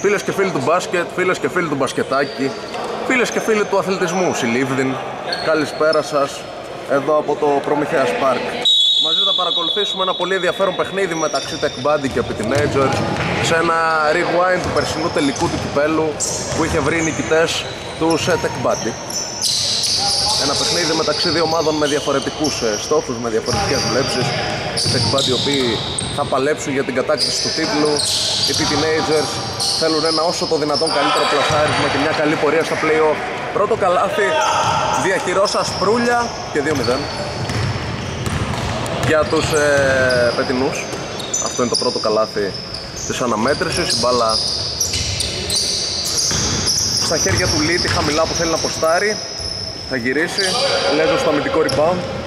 Φίλες και φίλοι του μπάσκετ, φίλες και φίλοι του μπασκετάκι, φίλες και φίλοι του αθλητισμού, Σιλίβδιν, καλησπέρα σας εδώ από το Προμηθέας Πάρκ. Μαζί θα παρακολουθήσουμε ένα πολύ ενδιαφέρον παιχνίδι μεταξύ Tech Buddy και Teenagers σε ένα rewind του περσινού τελικού του κυπέλου που είχε βρει νικητές τους ε, Tech Buddy. Ένα παιχνίδι μεταξύ δύο ομάδων με διαφορετικούς ε, στόχους, με διαφορετικές βλέψεις. Οι Tech Buddy οι οποίοι θα παλέψουν για την κατάκτηση του τίτλου. Οι Teenagers θέλουν ένα όσο το δυνατόν καλύτερο πλασάρισμα και μια καλή πορεία στα play-off. Πρώτο καλάθι διαχειρώσα Σπρούλια και 2-0 για τους ε, πετινούς. Αυτό είναι το πρώτο καλάθι της αναμέτρησης. Η μπάλα στα χέρια του Λίτη χαμηλά που θέλει να ποστάρει. Θα γυρίσει. Λέζω στο αμυντικό rebound.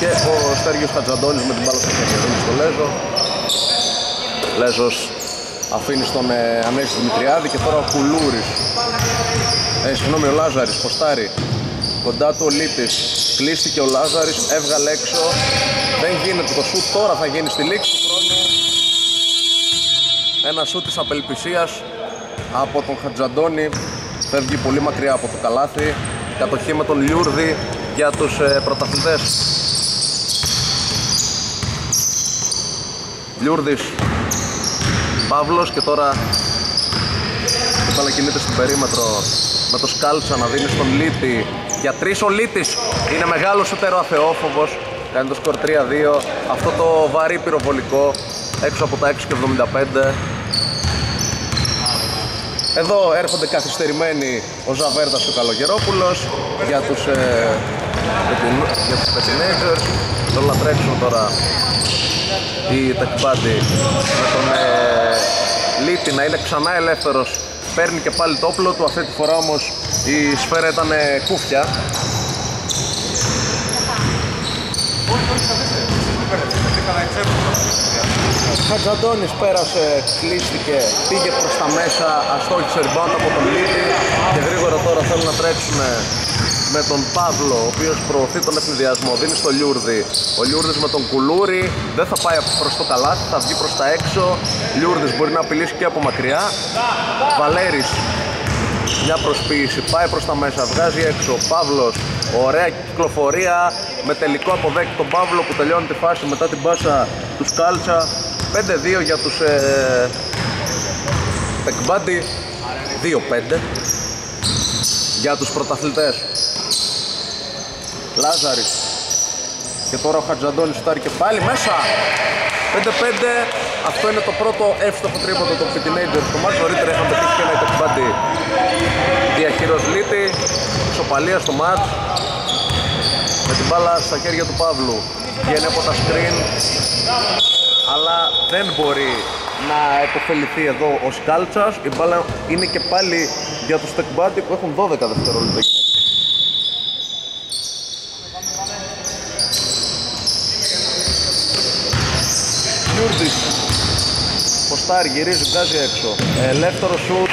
Και ο Στέργιος Χατζαντώνης με την μπάλα στα χέρια του στο Λέζο. Λέζος αφήνει στον ε, Ανέση Δημητριάδη και τώρα ο Κουλούρης. Ε, συγγνώμη, ο Λάζαρης ποστάρει Κοντά του ο Λίτης. Κλείστηκε ο Λάζαρης, έβγαλε έξω. Δεν γίνεται το σουτ, τώρα θα γίνει στη λήξη του χρόνου. Ένα σουτ της απελπισίας από τον Χατζαντώνη. Φεύγει πολύ μακριά από το καλάθι. Κατοχή με τον Λιούρδη για τους ε, πρωταθλητές. Λιούρδης Παύλος και τώρα η μπάλα κινείται στην περίμετρο με το Σκάλτσα να δίνει στον Λίτη. Για τρεις ο Λίτης. Είναι μεγάλος σούτερο αθεόφοβος. Κάνει το σκορ 3-2 αυτό το βαρύ πυροβολικό έξω από τα 6 και 75 εδώ έρχονται καθυστερημένοι ο Ζαβέρτας και ο Καλογερόπουλος για τους, ε, για τους Petinagers το λατρέψουν τώρα η Τεκμπάντη με τον ε, Λίτη να είναι ξανά ελεύθερος παίρνει και πάλι το όπλο του. Αυτή τη φορά όμως η σφαίρα ήταν κούφια. Χατζαντώνης πέρασε, κλείστηκε, πήγε προς τα μέσα, αστόχησε rebound από τον Λίτη. Και γρήγορα τώρα θέλουν να τρέξουν με τον Παύλο, ο οποίος προωθεί τον ευνηδιασμό, δίνει στο Λιούρδη. Ο Λιούρδης με τον Κουλούρη δεν θα πάει προς το καλάθι, θα βγει προς τα έξω. Λιούρδης μπορεί να απειλήσει και από μακριά. Βαλέρης μια προσποίηση, πάει προς τα μέσα, βγάζει έξω. Παύλος, ωραία κυκλοφορία με τελικό αποδέκτη τον Παύλο που τελειώνει τη φάση μετά την πάσα του Σκάλτσα. 5-2 για τους ε, Πεκμπάντι, 2-5 για τους πρωταθλητές. Λάζαρης. Και τώρα ο Χατζαντώνης σουτάρει και πάλι μέσα. 5-5 αυτό είναι το πρώτο εύστοχο τρίποντο των Teenagers στο μάτς. Νωρίτερα είχαν πετύχει και ένα υπερπάντη διαχείρος Λίτη σοπαλία στο μάτς. Με την μπάλα στα χέρια του Παύλου. Βγαίνει από τα screen. Αλλά δεν μπορεί να επωφεληθεί εδώ ο Σκάλτσας. Η μπάλα είναι και πάλι για τους Τεκμπάντι που έχουν 12 δευτερόλεπτα Γιούρτης Ποστάρι, γυρίζει, βγάζει έξω. Ελεύθερο σουτ.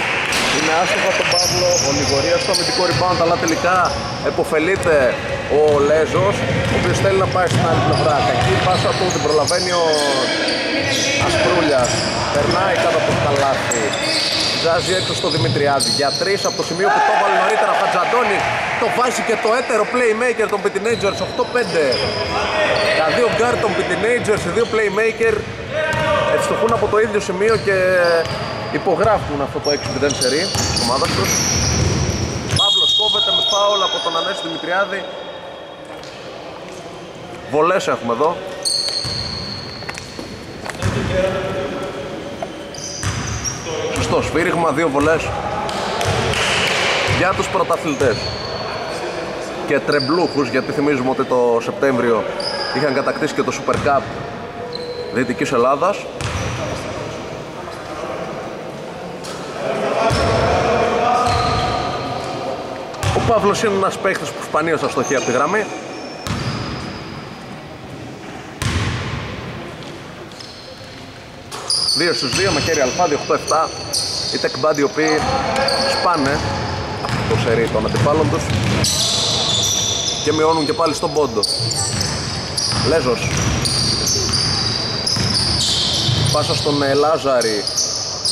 Είναι άστοχα τον Παύλο. Ο Λιγορίας στο αμυντικό rebound Αλλά τελικά επωφελείται ο Λέζος Ο οποίος θέλει να πάει στην άλλη πλευρά. Κακή πάσα του την προλαβαίνει ο Ασπρούλιας. Περνάει κάτω από το καλάθι Βγάζει έξω στο Δημητριάδη. Για τρεις από το σημείο που το έβαλε νωρίτερα Φατζαντώνη το βάζει και το έτερο playmaker των Teenagers 8-5 τα δύο guard των Teenagers, οι δύο playmaker ευστοχούν από το ίδιο σημείο και υπογράφουν αυτό το 6-0 σερί της ομάδας τους. Παύλος κόβεται με φάουλ από τον Ανέση Δημητριάδη. Βολές έχουμε εδώ Σωστό σφύριγμα, δύο βολές. Για τους πρωταθλητές. Και τρεμπλούχους γιατί θυμίζουμε ότι το Σεπτέμβριο είχαν κατακτήσει και το Super Cup Δυτικής Ελλάδας. Ο Παύλος είναι ένας παίχτης που σπανίως αστοχεί από τη γραμμή Δύο στους δύο με χέρι αλφάδι 8-7 Οι tech band οι οποίοι σπάνε το σερί των αντιπάλων τους και μειώνουν και πάλι στον πόντο. Λέζος. Πάσα στον ε, Λάζαρη.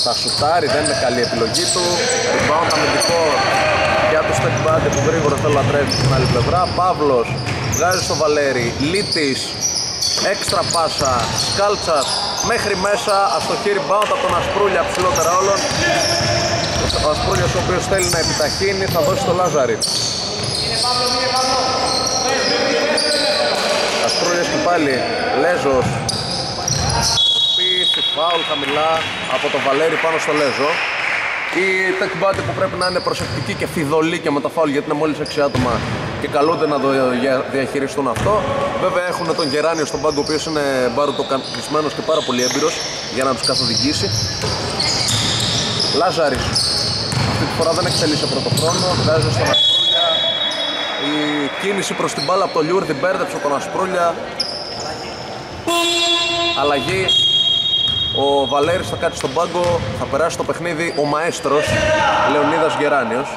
Θα σουτάρει, δεν είναι καλή επιλογή του. Rebound αμυντικό για το step back που γρήγορα θέλω να τρέχει στην άλλη πλευρά. Παύλος βγάζει στο Βαλέρη Λίτης έξτρα πάσα Σκάλτσας μέχρι μέσα αστοχή rebound από τον Ασπρούλια ψηλότερα όλων. Ο Ασπρούλιος ο οποίος θέλει να επιταχύνει θα δώσει στο Λάζαρη. Ασπρούλιος και πάλι Λέζος. Προσπίση, φάουλ χαμηλά από τον Βαλέρη πάνω στο Λέζο. Οι τεκμπάτε που πρέπει να είναι προσεκτικοί και φιδωλοί και με τα φάουλ γιατί είναι μόλις 6 άτομα και καλούνται να το διαχειριστούν αυτό. Βέβαια έχουν τον Γεράνιο στον πάγκο ο οποίος είναι μπαρουτοκανισμένος και πάρα πολύ έμπειρος για να τους καθοδηγήσει. Λάζαρης αυτή τη φορά δεν εκτελεί σε πρώτο χρόνο, βγάζει στον Ασπρούλια. Η κίνηση προς την μπάλα από το Λιούρδι μπέρδεψε τον Ασπρούλια. Αλλαγή ο Βαλέρης θα κάτσει στον πάγκο, θα περάσει το παιχνίδι ο μαέστρος Λεωνίδας Γεράνιος.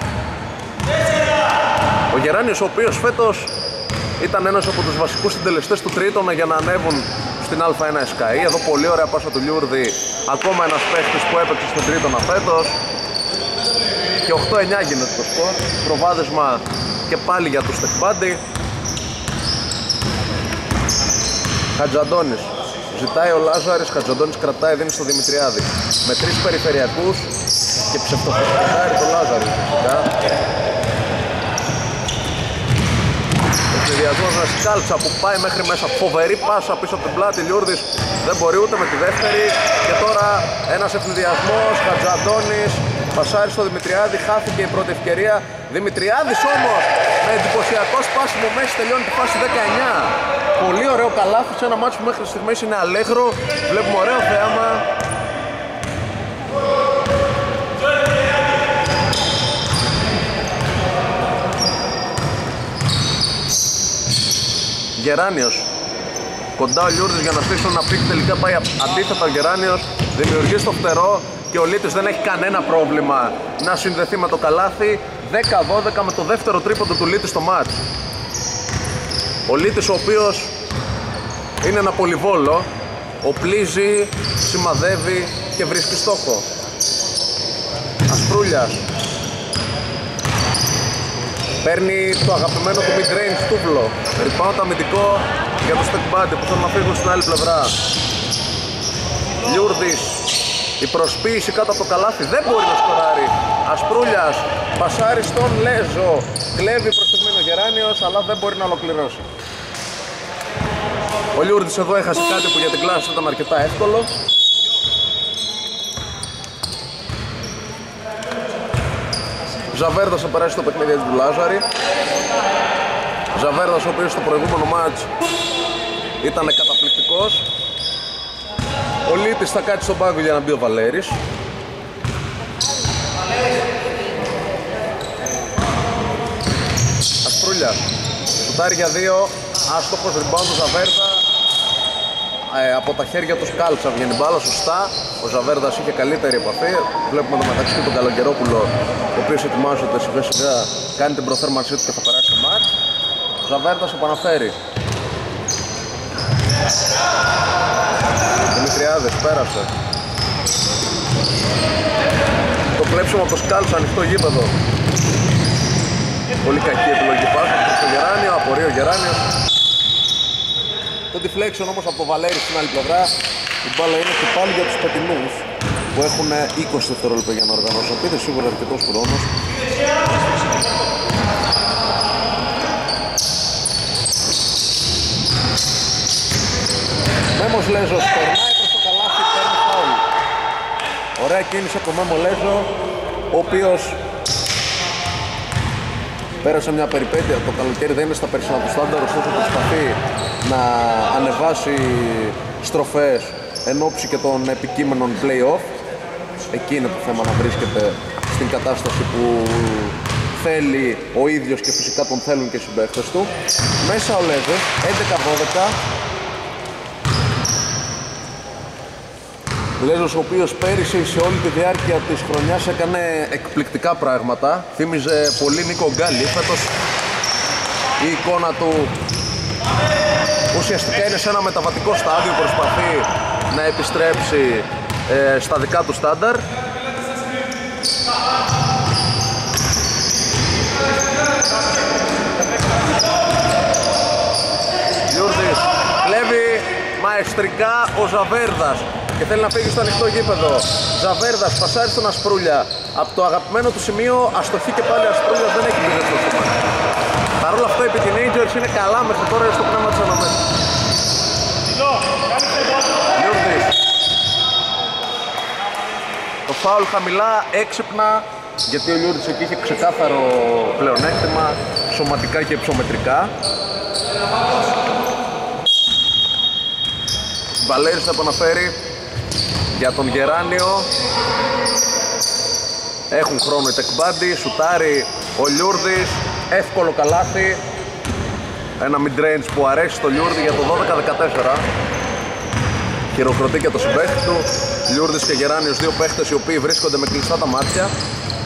Ο Γεράνιος ο οποίος φέτος ήταν ένας από τους βασικούς συντελεστές του τρίτονα για να ανέβουν στην Α1 SKI. Εδώ πολύ ωραία πάσα του Λιούρδη, ακόμα ένας παίχτης που έπαιξε στον τρίτονα φέτος. Και 8-9 γίνεται το σκορ, προβάδισμα και πάλι για τους Τεκμπάντι. Χατζαντώνης Ζητάει ο Λάζαρης, Κατζοντώνης κρατάει, δίνει στο Δημητριάδη. Με τρεις περιφερειακούς και ψευτοκρατάει το Λάζαρη Ο συνδυασμός με σκάλτσα που πάει μέχρι μέσα, φοβερή πάσα πίσω από την πλάτη, Λιούρδης δεν μπορεί ούτε με τη δεύτερη. Και τώρα ένας ευνηδιασμός, Χατζαντώνης, Πασάρι στο Δημητριάδη, χάθηκε η πρώτη ευκαιρία. Δημητριάδης όμως με εντυπωσιακό σπάσιμο μέση τελειώνει τη φάση 19. Πολύ ωραίο καλάθι σε ένα μάτσο που μέχρι στιγμής είναι αλέγρο. Βλέπουμε ωραίο θέαμα. Γεράνιος. Κοντά ο Λιούρδης για να στήσουν ένα pick τελικά πάει αντίθετα ο Γεράνιος. Δημιουργεί στο φτερό και ο Λίτης δεν έχει κανένα πρόβλημα να συνδεθεί με το καλάθι. 10-12 με το δεύτερο τρίποντο του Λίτη στο μάτς. Ο Λίτης ο οποίος είναι ένα πολυβόλο, οπλίζει, σημαδεύει και βρίσκει στόχο. Ασπρούλιας παίρνει το αγαπημένο του mid-range τούβλο. Rebound αμυντικό για το step που θέλουν να φύγουν στην άλλη πλευρά. Λιούρδης η προσποίηση κάτω από το καλάθι δεν μπορεί να σκοράρει. Ασπρούλιας πασάρει στον Λέζο. Κλέβει προς το Γεράνιος αλλά δεν μπορεί να ολοκληρώσει. Ο Λιούρδης εδώ έχασε κάτι που για την κλάση ήταν αρκετά εύκολο. Ζαβέρδας θα περάσει το παιχνίδι του Λάζαρη. Ζαβέρδας ο οποίος στο προηγούμενο μάτς ήταν καταπληκτικός. Ο Λίτης θα κάτσει στον πάγκο για να μπει ο Βαλέρης. Ασπρούλια. Σουτάρει για δύο. Άστοχος rebound του Ζαβέρδα ε, από τα χέρια του κάλτσα βγαίνει μπάλα σωστά. Ο Ζαβέρδας είχε καλύτερη επαφή. Βλέπουμε το μεταξύ τον Καλογερόπουλο, ο οποίος ετοιμάζεται σιγά σιγά, κάνει την προθέρμανσή του και θα περάσει το μάτς. Ο Ζαβέρδας επαναφέρει. Δημητριάδες πέρασε. Το κλέψιμο από το σκάλτσα ανοιχτό γήπεδο. Πολύ κακή επιλογή πάσα προς το Γεράνιο, απορεί ο Γεράνιος. Το deflection όμως από το Βαλέρη στην άλλη πλευρά η μπάλα είναι και πάλι για τους πετινούς που έχουν 20 δευτερόλεπτα για να οργανώσουν. Πείτε σίγουρα αρκετός χρόνος. Μέμος Λέζος περνάει προς το καλάθι, παίρνει φάουλ. Ωραία κίνηση από Μέμο Λέζο, ο οποίος πέρασε μια περιπέτεια. Το καλοκαίρι δεν είναι στα περισσότερα του στάνταρ, ωστόσο προσπαθεί να ανεβάσει στροφές εν ώψη και των επικείμενων play-off. Εκεί είναι το θέμα να βρίσκεται στην κατάσταση που θέλει ο ίδιος και φυσικά τον θέλουν και οι συμπαίχτες του. Μέσα ο Λέζος, 11-12, Λέζος ο οποίος πέρυσι σε όλη τη διάρκεια της χρονιάς έκανε εκπληκτικά πράγματα. Θύμιζε πολύ Νίκο Γκάλι. Φέτος η εικόνα του ουσιαστικά είναι σε ένα μεταβατικό στάδιο. Προσπαθεί να επιστρέψει ε, στα δικά του στάνταρ. Γιούρδης κλέβει μαεστρικά ο Ζαβέρδας και θέλει να φύγει στο ανοιχτό γήπεδο. Ζαβέρδας πασάρει στον Ασπρούλια. Από το αγαπημένο του σημείο αστοχή και πάλι Ασπρούλιας δεν έχει πήρε στο σήμα. Παρ' όλα αυτά οι teenagers είναι καλά μέχρι τώρα στο πνεύμα της αναμέτρησης. Γιούρδης. Το φάουλ χαμηλά, έξυπνα, γιατί ο Λιούρδης εκεί είχε ξεκάθαρο πλεονέκτημα σωματικά και ψωμετρικά. Βαλέρης θα επαναφέρει για τον Γεράνιο. Έχουν χρόνο οι τεκμπάντι, σουτάρει ο Λιούρδης εύκολο καλάθι. Ένα mid-range που αρέσει στο Λιούρδη για το 12-14 χειροκροτεί και το συμπέχτη του Λιούρδης και Γεράνιος δύο παίχτες οι οποίοι βρίσκονται με κλειστά τα μάτια.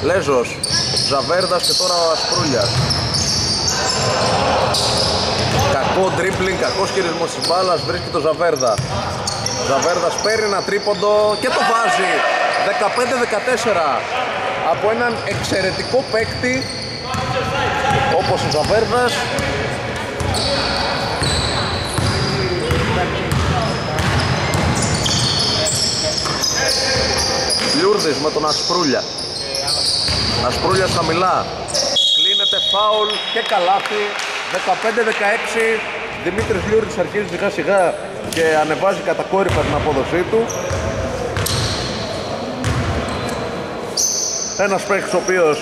Λέζος, Ζαβέρδας και τώρα ο Ασπρούλιας. Κακό dribbling, κακός χειρισμός της μπάλας βρίσκει το Ζαβέρδα. Ζαβέρδας παίρνει ένα τρίποντο και το βάζει. 15-14 από έναν εξαιρετικό παίκτη όπως ο Ζαβέρδας Λιούρδης με τον Ασπρούλια. Ασπρούλια χαμηλά κλείνεται φάουλ και καλάθι. 15-16 Δημήτρης Λιούρδης αρχίζει σιγά σιγά και ανεβάζει κατακόρυφα την απόδοσή του. Ένας παίκτης ο οποίος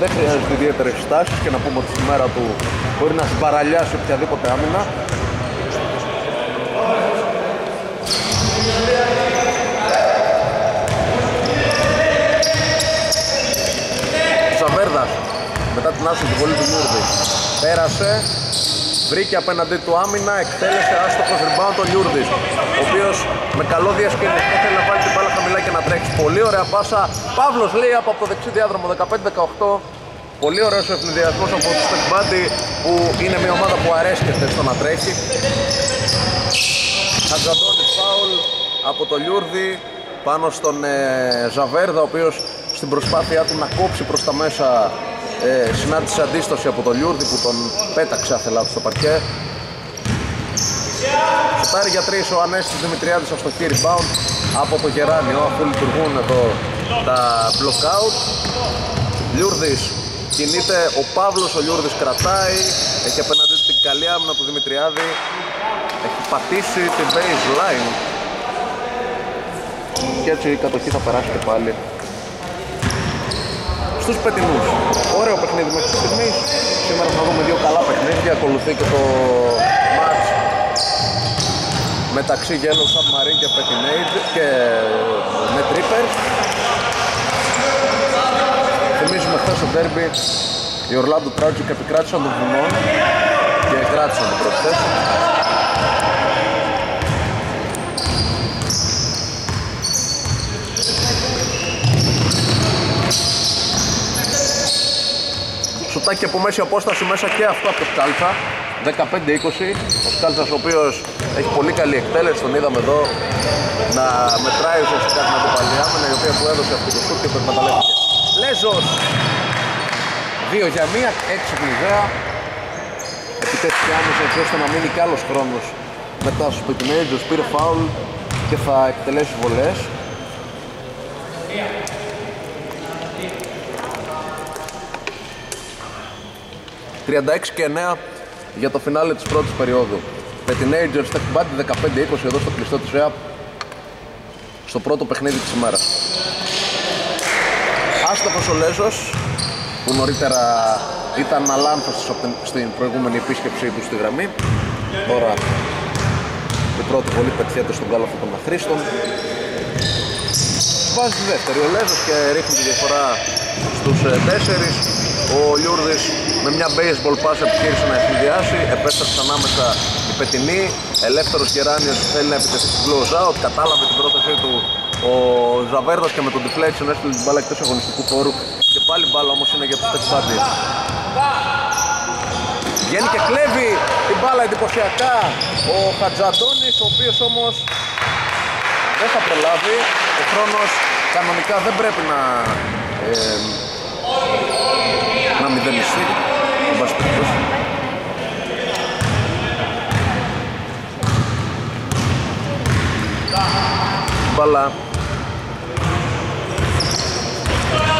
δεν χρειάζεται ιδιαίτερες στάσεις και να πούμε ότι στη μέρα του μπορεί να συμπαραλιάσει οποιαδήποτε άμυνα Σαβέρδας μετά την άσχη του βολή του Μούρδη πέρασε βρήκε απέναντί του άμυνα, εκτέλεσε άστοχος rebound ο Λιούρδης ο οποίος με καλό διασκεδισμό θέλει να βάλει την μπάλα χαμηλά και να τρέξει. Πολύ ωραία πάσα. Παύλος λέει από το δεξί διάδρομο 15-18 Πολύ ωραίος ο ευνηδιασμός από το Step Buddy που είναι μια ομάδα που αρέσκεται στο να τρέχει Χατζαντώνης φάουλ από το Λιούρδη πάνω στον ε, Ζαβέρδα ο οποίος στην προσπάθειά του να κόψει προς τα μέσα ε, συνάντησε αντίσταση από τον Λιούρδη που τον πέταξε άθελά του στο παρκέ. Σουτάρει για τρεις ο Ανέστης Δημητριάδης στο key rebound από το Γεράνιο αφού λειτουργούν εδώ τα blockout. Λιούρδης κινείται ο Παύλος, ο Λιούρδης κρατάει. Έχει απέναντι την καλή άμυνα του Δημητριάδη. Έχει πατήσει την baseline. Και έτσι η κατοχή θα περάσει και πάλι στους πετινούς. Ωραίο παιχνίδι μέχρι στιγμής. Σήμερα θα δούμε δύο καλά παιχνίδια. Ακολουθεί και το match μεταξύ Yellow Submarine και Petinade και με Trippers. Θυμίζουμε χθες στο derby οι Orlando Tragic επικράτησαν τον βουνό και κράτησαν την πρώτη Σουτάκι από μέση απόσταση μέσα και αυτό από το Σκάλτσα 15-20 ο Σκάλτσας ο οποίος έχει πολύ καλή εκτέλεση τον είδαμε εδώ να μετράει ουσιαστικά την αντιπαλή άμενα η οποία του έδωσε αυτό το σουτ και το εκμεταλλεύτηκε. Λέζος. 2 για 1 έξυπνη ιδέα. Επιτέθηκε άμεσα έτσι ώστε να μείνει κι άλλος χρόνος μετά στους Petinagers πήρε φάουλ και θα εκτελέσει βολές 36 και 9 για το φινάλε της πρώτης περίοδου. Με την Agers θα κουμπάτη 15-20 εδώ στο κλειστό της ΕΑΠ στο πρώτο παιχνίδι της ημέρας. Άστοχος ο Λέζος που νωρίτερα ήταν αλάνθος στην προηγούμενη επίσκεψή του στη γραμμή. Τώρα η πρώτη βολή πετιέται στον κάλαθο των αχρήστων. Βάζει τη δεύτερη ο Λέζος και ρίχνει τη διαφορά στους 4. Ε, ο Λιούρδης με μια baseball pass επιχείρησε να εφηδιάσει, επέστρεψε ανάμεσα η Πετινή, ελεύθερος Γεράνιος θέλει να επιτεθεί στην close out, κατάλαβε την πρότασή του ο Ζαβέρδας και με τον deflection έστειλε την μπάλα εκτός αγωνιστικού χώρου και πάλι μπάλα όμως είναι για το step party. Βγαίνει και κλέβει την μπάλα εντυπωσιακά ο Χατζαντώνης, ο οποίος όμως δεν θα προλάβει. Ο χρόνος κανονικά δεν πρέπει να, ε, μηδέν εσύ. Εν πάση. Μπαλά.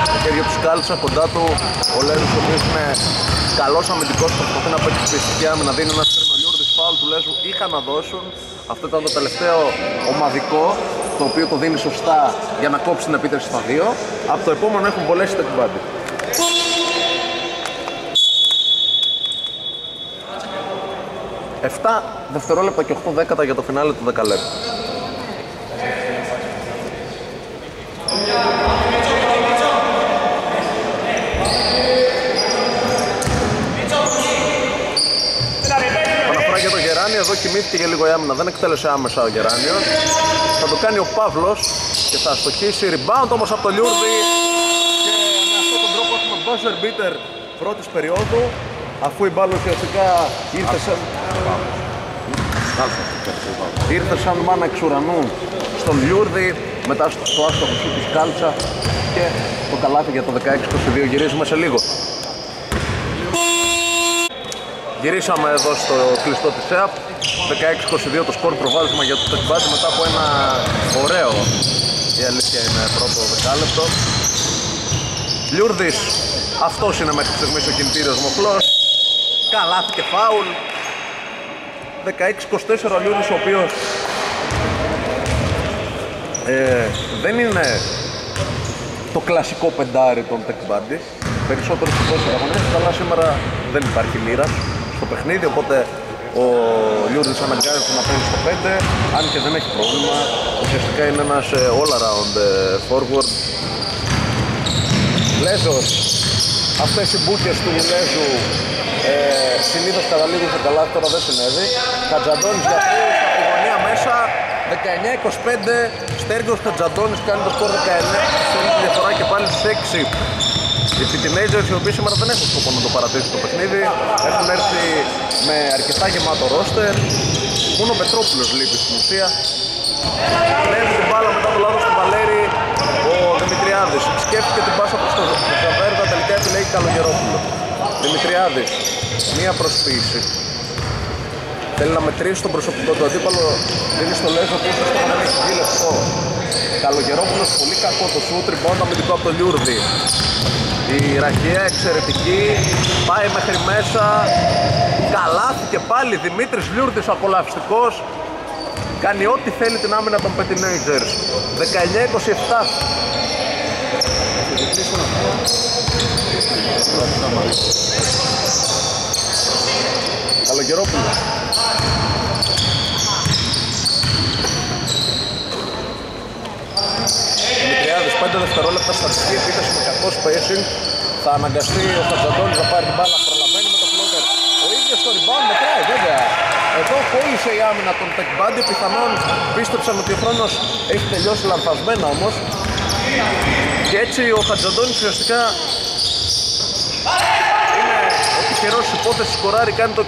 Τα χέρια τους σκάλτσα κοντά του ο Λέζος ο οποίος είναι καλός αμυντικός προσπαθεί να παίξει πιεστική άμυνα δίνει ένα στρινολιούρδης φάουλ του Λέζου είχα να δώσουν αυτό ήταν το τελευταίο ομαδικό το οποίο το δίνει σωστά για να κόψει την επίτευξη στα δύο από το επόμενο έχουν βολέσει τα 7 δευτερόλεπτα και 8 δέκατα για το φινάλε του 10 λεπτού. για Γεράνιο, εδώ κοιμήθηκε για λίγο η άμυνα, δεν εκτέλεσε άμεσα ο Γεράνιος. Θα το κάνει ο Παύλος και θα αστοχίσει rebound όμως από το Λιούρδη και με αυτόν τον τρόπο έχουμε buzzer beater πρώτης περίοδου αφού η μπάλα ουσιαστικά ήρθε σε... Ήρθε σαν μάνα εξ ουρανού στον Λιούρδη μετά στο άστοχο σου της Κάλτσα και το καλάθι για το 16-22 γυρίζουμε σε λίγο. Γυρίσαμε εδώ στο κλειστό της ΕΑΠ. 16-22 το σκορ προβάδισμα για το Τεκμπάτι μετά από ένα ωραίο η αλήθεια είναι πρώτο δεκάλεπτο. Λιούρδης αυτός είναι μέχρι στιγμής ο κινητήριος μοχλός. Καλάθι και φάουλ 16-24 ο Λιούρδης ο οποίος ε, δεν είναι το κλασικό πεντάρι των Τεκμπάντι περισσότερο στους τόσους αγωνίες αλλά σήμερα δεν υπάρχει μοίρας στο παιχνίδι οπότε ο Λιούρδης αναγκάζεται να παίζει στο 5 αν και δεν έχει πρόβλημα ουσιαστικά είναι ένας ε, all around ε, forward. Λέζος. Αυτές οι μπούκες του Λέζου ε, συνήθως καταλήγουν σε καλά τώρα δεν συνέβη. Χατζαντώνης για τρεις από τη γωνία μέσα. 19-25 Στέργος Χατζαντώνης κάνει το σκορ 19 στέλνει τη διαφορά και πάλι στους 6 οι teenagers οι οποίοι σήμερα δεν έχουν σκοπό να το παρατήσουν το παιχνίδι έχουν έρθει με αρκετά γεμάτο ρόστερ. Μόνο ο Πετρόπουλος λείπει στην ουσία. Κλέβει την μπάλα μετά το λάθος του Βαλέρη ο Δημητριάδης. Σκέφτηκε την πάσα προς το Ζαβέρδα τελικά επιλέγει Καλογερόπουλο Δημητριάδης. Μία προσποίηση. Θέλει να μετρήσει τον προσωπικό του αντίπαλο δίνει στο Λέζο που ίσως να έχει βγει λευκό Καλογερόπουλος πολύ κακό το σούτ rebound αμυντικό από το Λιούρδη η Ραχία εξαιρετική, πάει μέχρι μέσα, καλάθι και πάλι Δημήτρης Λιούρτης απολαυστικός, κάνει ό,τι θέλει την άμυνα των Petinagers. 19-27. Καλογερόπουλο. Δημητριάδης 5 δευτερόλεπτα στατική επίθεση με κακό spacing. Θα αναγκαστεί ο Χατζαντώνης να πάρει την μπάλα προλαβαίνει με το φλότερ ο ίδιος το rebound μετράει βέβαια. Εδώ κόλλησε η άμυνα των Tech Buddy. Πιθανόν πίστεψαν ότι ο χρόνος έχει τελειώσει λανθασμένα όμως. Και έτσι ο Χατζαντώνης ουσιαστικά είναι ο τυχερός υπόθεση σκοράρει κάνει το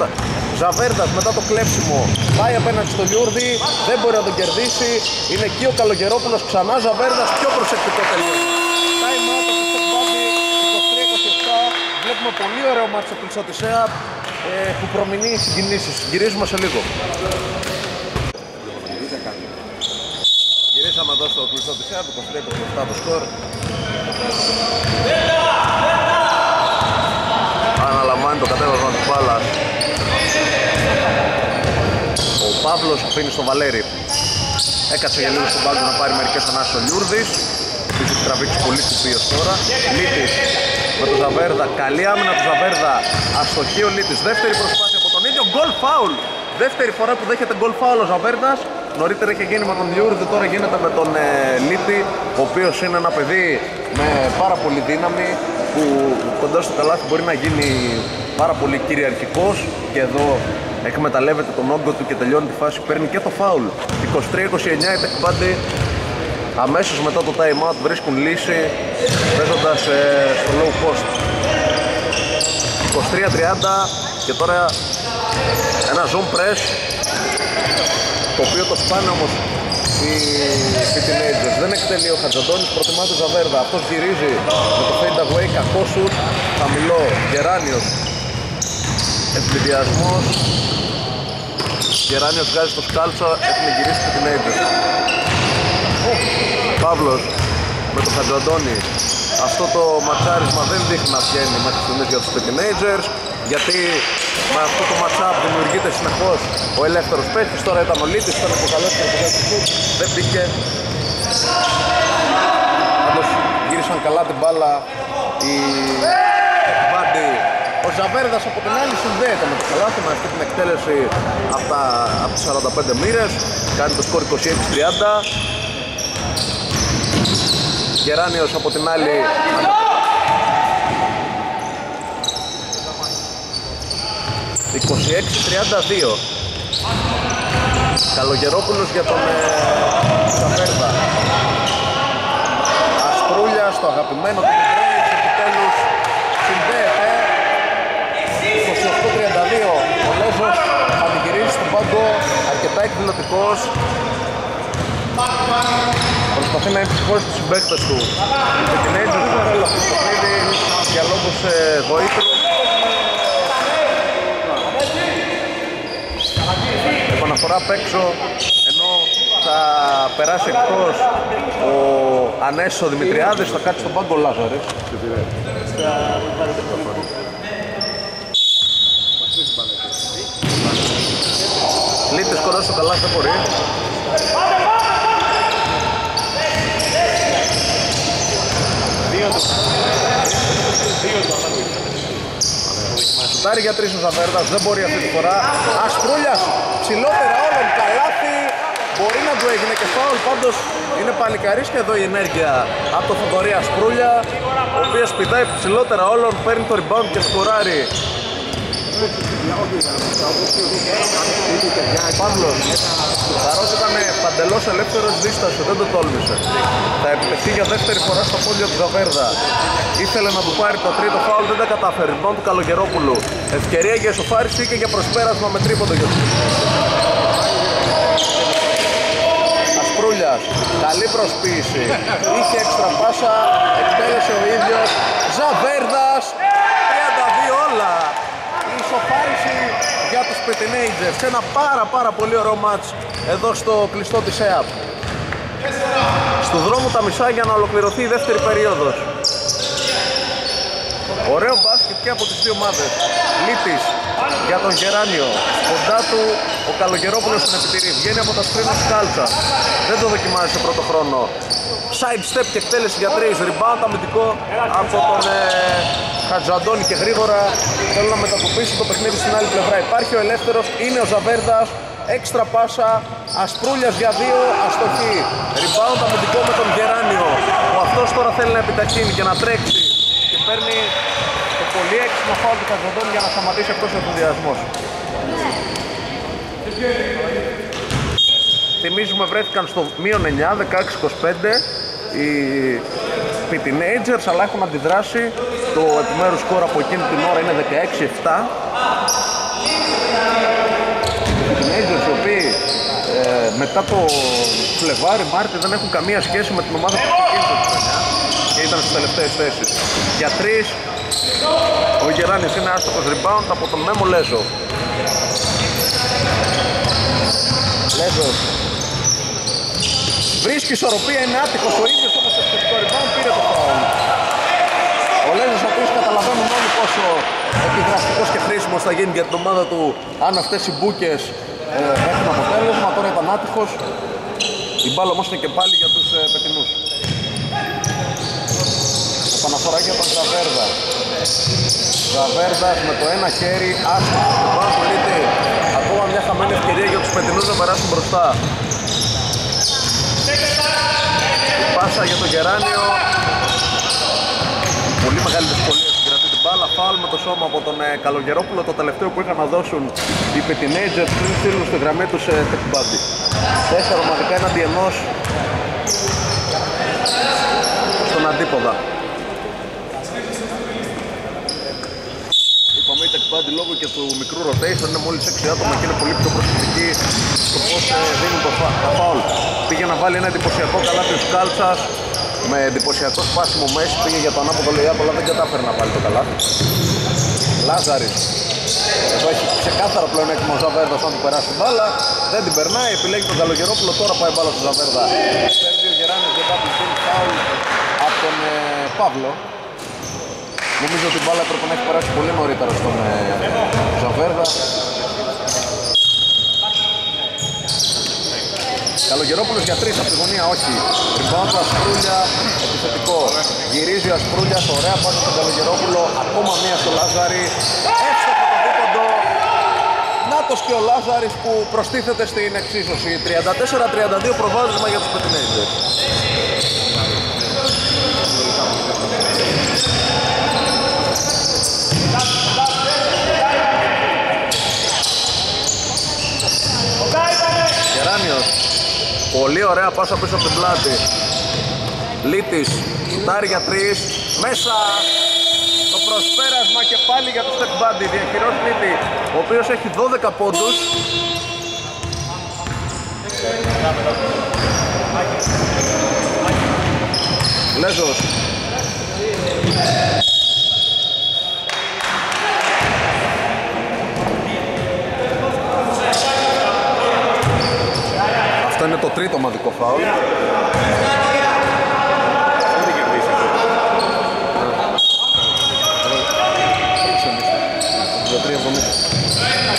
21-27 Ζαβέρδας μετά το κλέψιμο πάει απέναντι στο Λιούρδη, δεν μπορεί να τον κερδίσει. Είναι εκεί ο Καλογερόπουλος ξανά Ζαβέρδας, πιο προσεκτικό τελείως. Time out από το 23-27. Βλέπουμε πολύ ωραίο μάτσο του της ΕΑΠ ε, που προμηνύει συγκινήσεις. Γυρίζουμε σε λίγο. Γυρίσαμε εδώ στο κλειστό της ΕΑΠ, 23-27 το σκορ. Αναλαμβάνει το κατέβασμα του Πάλας Παύλος αφήνει στον Βαλέρη έκατσε για λίγο στον πάγκο να πάρει μερικές ανάσεις ο Λιούρδης. Έχει τραβήξει πολύ κουπίος τώρα. Λίτης με τον Ζαβέρδα. Καλή άμυνα του Ζαβέρδα. Αστοχή ο Λίτης. Δεύτερη προσπάθεια από τον ίδιο. Γκολ φάουλ. Δεύτερη φορά που δέχεται γκολ φάουλ ο Ζαβέρδας. Νωρίτερα είχε γίνει με τον Λιούρδη τώρα γίνεται με τον ε, Λίτη ο οποίος είναι ένα παιδί με πάρα πολύ δύναμη που κοντά στο καλάθι μπορεί να γίνει πάρα πολύ κυριαρχικός και εδώ εκμεταλλεύεται τον όγκο του και τελειώνει τη φάση παίρνει και το φάουλ 23-29 οι Τεκπάντι αμέσως μετά το time out βρίσκουν λύση παίζοντας ε, στο low post 23-30 και τώρα ένα zone press το οποίο το σπάνε όμως οι teenagers. Δεν εκτελεί ο Χατζαντώνης, προτιμά τον Ζαβέρδα. Αυτός γυρίζει με το fade away, κακό σουτ, χαμηλό, Γεράνιος. Ευνηδιασμός. Γεράνιος βγάζει το σκάλτσο, έχουν γυρίσει οι teenagers. Παύλος με τον Χατζαντώνη. Αυτό το ματσάρισμα δεν δείχνει να βγαίνει μέχρι στιγμής για τους teenagers γιατί με αυτό το matchup δημιουργείται συνεχώς ο ελεύθερος παίχτης τώρα ήταν ο Λίτης, ήταν το καλύτερο του δεν μπήκε πάντως γύρισαν καλά την μπάλα οι Βάντι ο Ζαβέρδας από την άλλη συνδέεται με το καλάθι με αυτή την εκτέλεση από, τα, από τις 45 μοίρες. Κάνει το σκορ 26-30 Γεράνιος από την άλλη. 26-32 Καλογερόπουλος για τον ε, Σαφέρδα Ασπρούλια στο αγαπημένο του Μπρέιτς επιτέλους συνδέεται 28-32 ο Λέζος πανηγυρίζει στον πάγκο αρκετά εκδηλωτικός. Προσπαθεί να εμψυχώσει τους συμπαίκτες του. Με την Angels που θέλει αυτό το παιχνίδι για λόγους ε, βοήθρου επαναφορά απ' έξω ενώ θα περάσει εκτός ο Ανέσο Δημητριάδης θα κάτσει στον πάγκο Λάζαρης Λίτες κορώσει καλά δεν μπορεί. Σουτάρει για τρεις ο Ζαβέρδας, δεν μπορεί αυτή τη φορά. Ασπρούλιας, ψηλότερα όλων, καλάθι Μπορεί να του έγινε και φάουλ, πάντως είναι παλικαρίσια εδώ η ενέργεια από το Θοδωρή Ασπρούλια ο οποίος πηδάει ψηλότερα όλων, παίρνει το rebound και σκοράρει Παύλος, παρότι ήταν παντελώς ελεύθερος δίσταση, δεν το τόλμησε. Θα επιτεθεί για δεύτερη φορά στο πόδιο του Ζαβέρδα. Ήθελε να του πάρει το τρίτο φάουλ, δεν τα κατάφερε. Λοιπόν του Καλογερόπουλου. Ευκαιρία για εσωφάριση και για προσπέρασμα με τρίποντο για τους. Ασπρούλιας, καλή προσποίηση. Είχε έξτρα πάσα, εκτέλεσε ο ίδιος. Ζαβέρδας, 32 όλα ισοφάριση για τους Petinagers σε ένα πάρα πάρα πολύ ωραίο μάτς εδώ στο κλειστό της ΕΑΠ. Στο δρόμο τα μισά για να ολοκληρωθεί η δεύτερη περίοδος. Ωραίο μπάσκετ και από τις δύο ομάδες. Λίτης για τον Γεράνιο. Κοντά του ο Καλογερόπουλος στην επιτηρή βγαίνει από τα σκρίνα Κάλτσα. Δεν το δοκιμάζει σε πρώτο χρόνο. Side step και εκτέλεση για τρεις. Rebound αμυντικό από τον ε, Χατζαντώνη και γρήγορα θέλω να μετατοπίσει το παιχνίδι στην άλλη πλευρά. Υπάρχει ο ελεύθερος, είναι ο Ζαβέρδας. Έξτρα πάσα, Ασπρούλιας για δύο, αστοχή. Rebound αμυντικό με τον Γεράνιο που αυτός τώρα θέλει να επιταχύνει και να τρέξει. Και παίρνει το πολύ έξυπνο φάουλ του Χατζαντώνη για να σταματήσει αυτός ο ενθουσιασμός. Θυμίζουμε βρέθηκαν στο μείον 9, 16-25 οι Teenagers αλλά έχουν αντιδράσει. Το επιμέρους σκορ από εκείνη την ώρα είναι 16-7 οι Teenagers οι οποίοι ε, μετά το Φλεβάρι, Μάρτι δεν έχουν καμία σχέση με την ομάδα που ξεκίνησε τη χρονιά και ήταν στις τελευταίες θέσεις. Για τρεις ο Γεράνης είναι άστοχος rebound από τον Μέμο Λέζο Λέζος Βρίσκει ισορροπία, είναι άτυχος ο ίδιος όμως το επιθετικό rebound πήρε το φάουλ. Ο Λέζος ο οποίος καταλαβαίνουν όλοι πόσο επιδραστικός και χρήσιμος θα γίνει για την ομάδα του αν αυτές οι μπούκες ε, έχουν αποτέλεσμα. Τώρα ήταν άτυχος. Η μπάλα όμως είναι και πάλι για τους ε, πετινούς. Επαναφορά για τον Ζαβέρδα. Ζαβέρδας με το ένα χέρι άσχημα στον πάνω του Λίτη. Ακόμα μια χαμένη ευκαιρία για τους πετινούς να περάσουν μπροστά. πάσα για τον Γεράνιο πολύ μεγάλη δυσκολία συγκρατεί την μπάλα φάουλ με το σώμα από τον ε, Καλογερόπουλο το τελευταίο που είχαν να δώσουν οι Petinagers πριν στείλουν στη γραμμή τους σε τεκμπάντι τέσσερα ομαδικά έναντι ενός στον αντίποδα Είπαμε η τεκμπάντι λόγω και του μικρού rotation είναι μόλις 6 άτομα και είναι πολύ πιο προσεκτικοί στο πως ε, δίνουν το φάουλ. Πήγε να βάλει ένα εντυπωσιακό καλάθι ο Σκάλτσας με εντυπωσιακό σπάσιμο μέση πήγε για το ανάποδο Λεϊάπ αλλά δεν κατάφερε να βάλει το καλάθι Λάζαρης. Εδώ έχει ξεκάθαρα πλέον έτοιμο ο Ζαβέρδας αν του περάσει μπάλα. Δεν την περνάει, επιλέγει τον Καλογερόπουλο. Τώρα πάει μπάλα στον Ζαβέρδα. Σέρβιο Γεράνης για double team foul από τον ε, Παύλο Νομίζω ότι η μπάλα έπρεπε να έχει περάσει πολύ νωρίτερα στον ε, Ζαβέρδα Καλογερόπουλος για τρεις από τη γωνία, όχι. Rebound του Ασπρούλια, επιθετικό. Γυρίζει ο Ασπρούλιας, ωραία πάσα στον Καλογερόπουλο. Ακόμα μία στο Λάζαρη. Εύστοχο το δίποντο. Νάτος και ο Λάζαρης που προστίθεται στην εξίσωση. 34-32 προβάδισμα για τους Πετινέιζες. Γεράνιος Πολύ ωραία πάσα πίσω από την πλάτη. Λίτης, σουτάρει για τρεις, μέσα το προσπέρασμα και πάλι για το step buddy. Διαχειρός Λίτη, ο οποίος έχει 12 πόντους. Λέζος. Αυτό είναι το τρίτο ομαδικό φάουλ.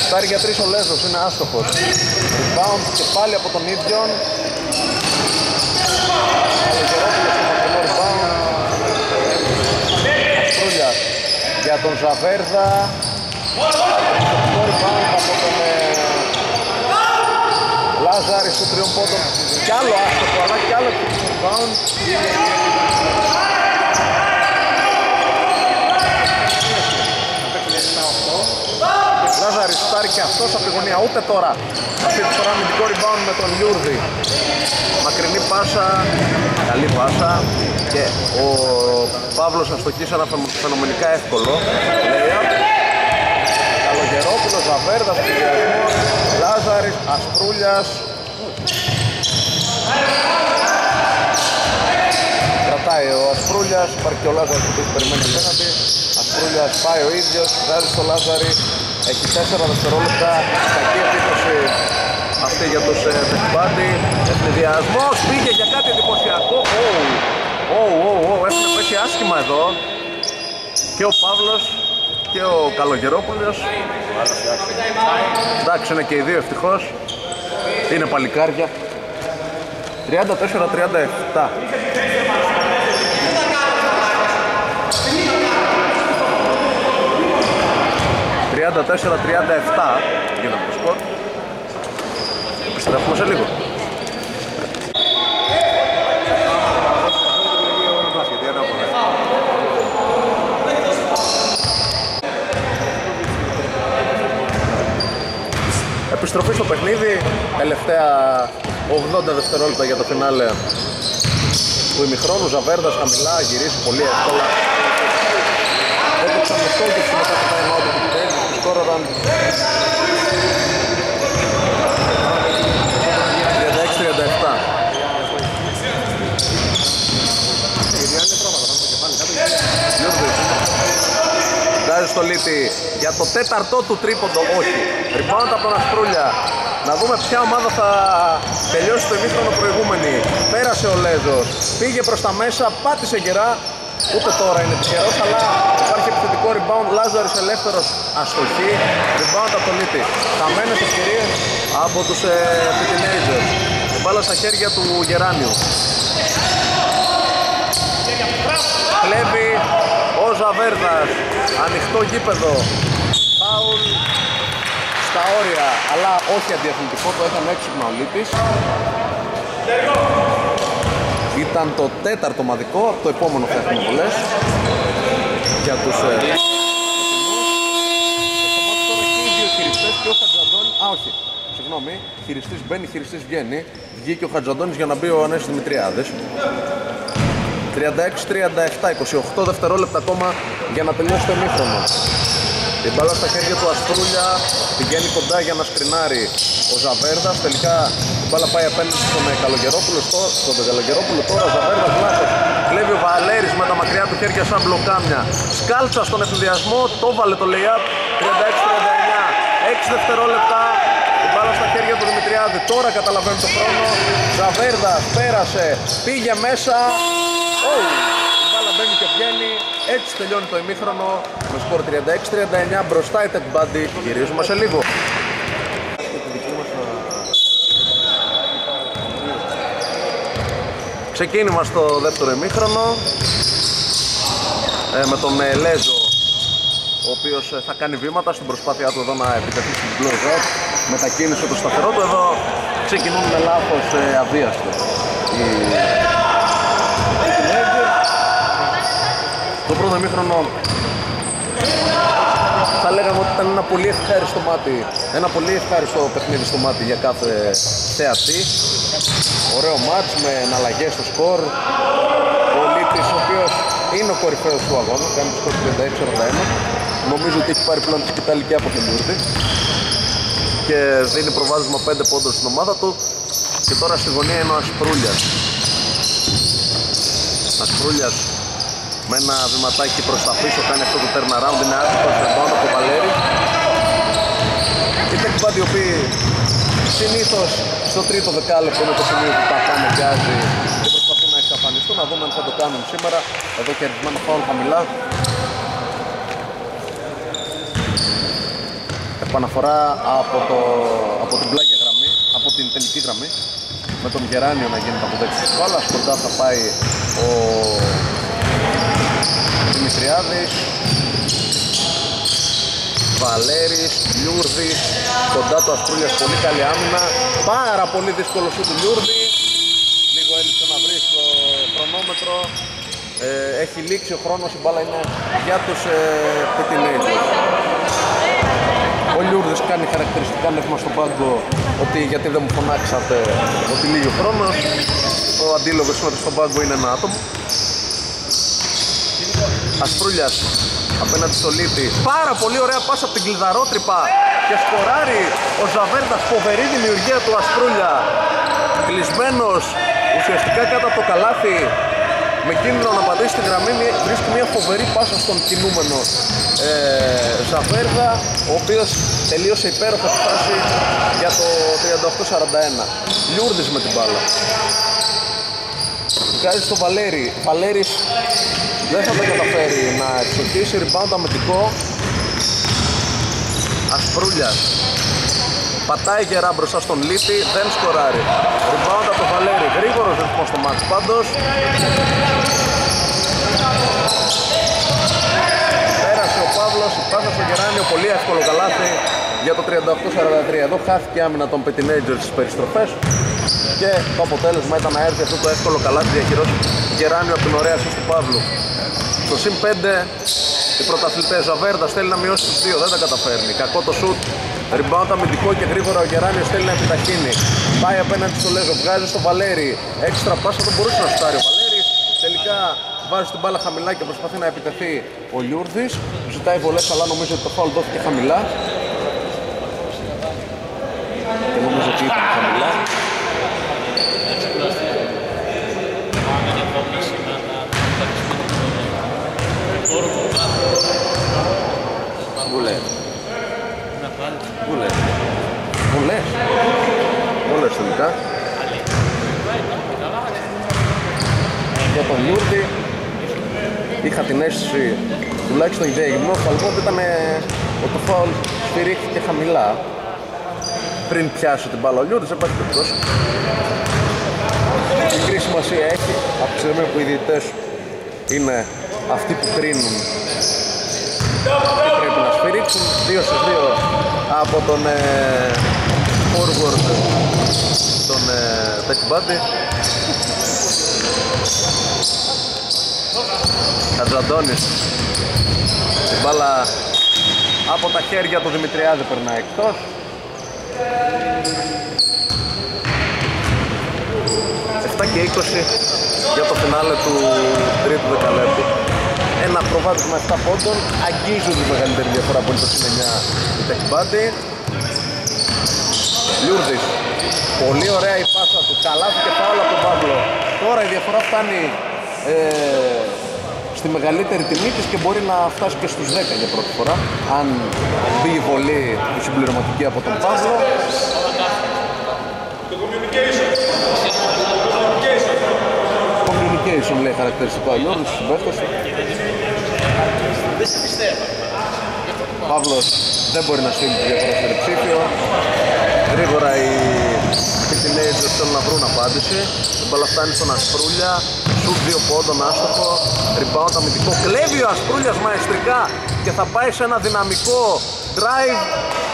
Στάρει για τρεις ο Λέζος, είναι άστοχος. Rebound και πάλι από τον ίδιον. Καλογερόπουλος στο μακρινό rebound. Αστρούλιας για τον Ζαβέρδα. Το rebound από τον ε, Λάζαρη στο τριών πόντων. Κι άλλο άστοχο, αλλά κι άλλο rebound. Λάζαρη σουτάρει και αυτός από τη γωνία, ούτε τώρα. Αυτή τη φορά αμυντικό rebound με τον Λιούρδη. Μακρινή πάσα, καλή πάσα και ο Παύλος αστοχής ένα φαινομενικά εύκολο. Layup. Καλογερόπουλος, Ζαβέρδας, Πηγιασμός, Λάζαρης, Ασπρούλιας. Κρατάει ο Ασπρούλιας, υπάρχει και ο Λάζαρης που έχει περιμένει απέναντι. Ασπρούλιας πάει ο ίδιος, βγάζει στο Λάζαρη, έχει 4 δευτερόλεπτα, κακή επίθεση αυτή για τους ε, Τεκμπάντι. Ευνηδιασμός, πήγε για κάτι εντυπωσιακό. Ω, ω, ω, έχουν πέσει άσχημα εδώ. Και ο Παύλος και ο Καλογερόπουλος. Εντάξει, είναι και οι δύο ευτυχώς. Είναι παλικάρια. 34-37. Τριάντα τέσσερα, τριάντα εφτά γίνεται το σκορ. Επιστρέφουμε σε λίγο. Επιστροφή στο παιχνίδι, τελευταία 80 δευτερόλεπτα για το φινάλε του ημιχρόνου. Ζαβέρδας χαμηλά, γυρίζει πολύ εύκολα. Έπαιξαν με στόχευση μετά το time out τους Πιτέλη, που σκόραραν 36-37. Βγάζει στο λίτη για το τέταρτο του τρίποντο, όχι. Rebound από τον Αστρούλια. Να δούμε ποια ομάδα θα τελειώσει το ημίχρονο προηγούμενη. Πέρασε ο Λέζος, πήγε προς τα μέσα, πάτησε γερά. Ούτε τώρα είναι τυχερός, αλλά υπάρχει επιθετικό rebound. Λάζαρης ελεύθερος αστοχή. Rebound από τον Λίτη. Χαμένες ευκαιρίες από τους ε, Teenagers. Η μπάλα στα χέρια του Γεράνιου. Κλέβει ο Ζαβέρδας. Ανοιχτό γήπεδο. Φάουλ στα όρια, αλλά όχι αντιαθλητικό, το έκανε έξυπνο ο Λίτης. Ήταν το τέταρτο μαδικό, το επόμενο θα έχουμε πολλές για τους ε, και στο μάτι τώρα και οι δύο χειριστές και ο Χατζαντώνης, α όχι, συγγνώμη, χειριστής μπαίνει, χειριστής βγαίνει, βγήκε ο Χατζαντώνης για να μπει ο Ανέσης Δημητριάδης. 36-37, 28 δευτερόλεπτα ακόμα για να τελειώσει το εμίχρονο. Την μπάλα στα χέρια του Αστρούλια πηγαίνει κοντά για να σκρινάρει ο Ζαβέρδας. Τελικά μπάλα πάει απέναντι στον ε, Καλογερόπουλος, στο, στον Καλογερόπουλο τώρα, Ζαβέρδας λάθος. Κλέβει ο Βαλέρης με τα μακριά του χέρια σαν μπλοκάμια. Σκάλτσα στον εφηδιασμό, το βάλε το layup, 36-39. 6 δευτερόλεπτα, η μπάλα στα χέρια του Δημητριάδη. Τώρα καταλαβαίνει το χρόνο. Ζαβέρδας πέρασε, πήγε μέσα. Oh, η μπάλα μπαίνει και βγαίνει. Έτσι τελειώνει το ημίχρονο με σκορ 36-39 μπροστά η Tech Buddy. Γυρίζουμε σε λίγο. Ξεκίνημα στο δεύτερο ημίχρονο ε, με τον ε, Λέζο ο οποίος ε, θα κάνει βήματα στην προσπάθειά του εδώ να επιτεθεί στην close-up μετακίνησε το σταθερό του εδώ ξεκινούν με λάθος ε, αβίαστο οι... το πρώτο ημίχρονο θα λέγαμε ότι ήταν ένα πολύ ευχάριστο μάτι ένα πολύ ευχάριστο παιχνίδι στο μάτι για κάθε θεατή Ωραίο μάτς με εναλλαγές στο σκορ. Ο Λίτης ο οποίος είναι ο κορυφαίος του αγώνα, κάνει το σκορ 36-41. Νομίζω ότι έχει πάρει πλέον της σκηταλική από τον Λούρδη και δίνει προβάδισμα 5 πόντων στην ομάδα του και τώρα στη γωνία είναι ο Ασπρούλιας. Ασπρούλιας με ένα βηματάκι προς τα πίσω κάνει αυτό το turnaround, είναι άσχητος εδώ από το Βαλέρη. Οι τεκπάντοι οι οποίοι συνήθως στο τρίτο δεκάλεπτο είναι το σημείο που πατάνε γκάζι και προσπαθούν να εξαφανιστούν να δούμε αν θα το κάνουν σήμερα. Εδώ και αρισμένο φάουλ χαμηλά. Επαναφορά από, το, από την πλάγια γραμμή από την τελική γραμμή με τον Γεράνιο να γίνεται από δέξη της μπάλας κοντά θα πάει ο Δημητριάδης Βαλέρης, Λιούρδης, κοντά του Ασπρούλιας πολύ καλή άμυνα, πάρα πολύ δύσκολο σου του Λιούρδη, λίγο έλειψε να βρει στο χρονόμετρο, ε, έχει λήξει ο χρόνος, η μπάλα είναι για τους ε, Ο Λιούρδης κάνει χαρακτηριστικά νεύμα στον πάγκο ότι γιατί δεν μου φωνάξατε ότι λύγει ο χρόνος. Ο αντίλογος είναι ότι στον πάγκο είναι ένα άτομο. Ασπρούλιας απέναντι στο Λίτη. Πάρα πολύ ωραία πάσα από την κλειδαρότρυπα και σκοράρει ο Ζαβέρντας φοβερή δημιουργία του Ασπρούλια. Κλεισμένος ουσιαστικά κάτω από το καλάθι με κίνδυνο να πατήσει την γραμμή βρίσκει μια φοβερή πάσα στον κινούμενο ε, Ζαβέρδα ο οποίος τελείωσε υπέροχα τη φάση για το 38-41 Λιούρδης με την μπάλα Βγάζει στο Βαλέρη Βαλέρης δεν θα το καταφέρει να εξοχίσει rebound αμυντικό. Ασπρούλιας. Πατάει γερά μπροστά στον Λίτη δεν σκοράρει. Rebound από το Βαλέρη γρήγορος ρυθμός στο μάτς πάντως. Πέρασε ο Παύλος πάσα στο Γεράνιο πολύ εύκολο καλάθι για το 38-43 εδώ χάθηκε άμυνα των Petinagers στις περιστροφές και το αποτέλεσμα ήταν να έρθει αυτό το εύκολο καλάθι διαχειρώσει Γεράνιο από την ωραία του Παύλου στο συν 5 οι πρωταθλητές Ζαβέρδα θέλει να μειώσει τους δύο, δεν τα καταφέρνει. Κακό το σουτ, rebound αμυντικό και γρήγορα ο Γεράνιος θέλει να επιταχύνει. Πάει απέναντι στο Λέζο, βγάζει στο Βαλέρι, έξτρα πάσα δεν μπορούσε να στάρει ο Βαλέρης. Τελικά βάζει την μπάλα χαμηλά και προσπαθεί να επιτεθεί ο Λιούρδης. Ζητάει βολές αλλά νομίζω ότι το φάουλ δόθηκε χαμηλά. Και νομίζω ότι ήταν χαμηλά. Βουλές. Βουλές. Βουλές. Βουλές τελικά. Για τον Λιούρτη είχα την αίσθηση τουλάχιστον η ιδέα γυμνό ότι ήταν ότι το φάουλ στηρίχθηκε χαμηλά πριν πιάσει την μπάλα ο Λιούρτης, υπάρχει περιπτώσει. Μικρή σημασία έχει από τη στιγμή που οι διαιτητές είναι αυτοί που κρίνουν και πρέπει να σφυρίξουν 2 σε 2 από τον ε, forward τον ε, Tech Buddy Χατζαντώνης η μπάλα από τα χέρια του Δημητριάδη περνάει εκτός. Και 20 για το φινάλε του τρίτου δεκαλέπτου. Ένα προβάδισμα 7 πόντων, αγγίζουν τη μεγαλύτερη διαφορά από το 9 η Tech Buddy. Λιούρδης. Πολύ ωραία η πάσα του. Καλά του και φάουλ από τον Παύλο. Τώρα η διαφορά φτάνει ε, στη μεγαλύτερη τιμή της και μπορεί να φτάσει και στους 10 για πρώτη φορά. Αν μπει η βολή η συμπληρωματική από τον Παύλο. Communication λέει χαρακτηριστικό αλλιώς στους συμπαίχτες του. Παύλος δεν μπορεί να στείλει τη διαφορά στο ψήφιο. Γρήγορα οι teenagers θέλουν να βρουν απάντηση. Η μπαλά φτάνει στον Ασπρούλια. Σουτ δύο πόντων άστοχο. Rebound αμυντικό. Κλέβει ο Ασπρούλιας μαεστρικά και θα πάει σε ένα δυναμικό drive.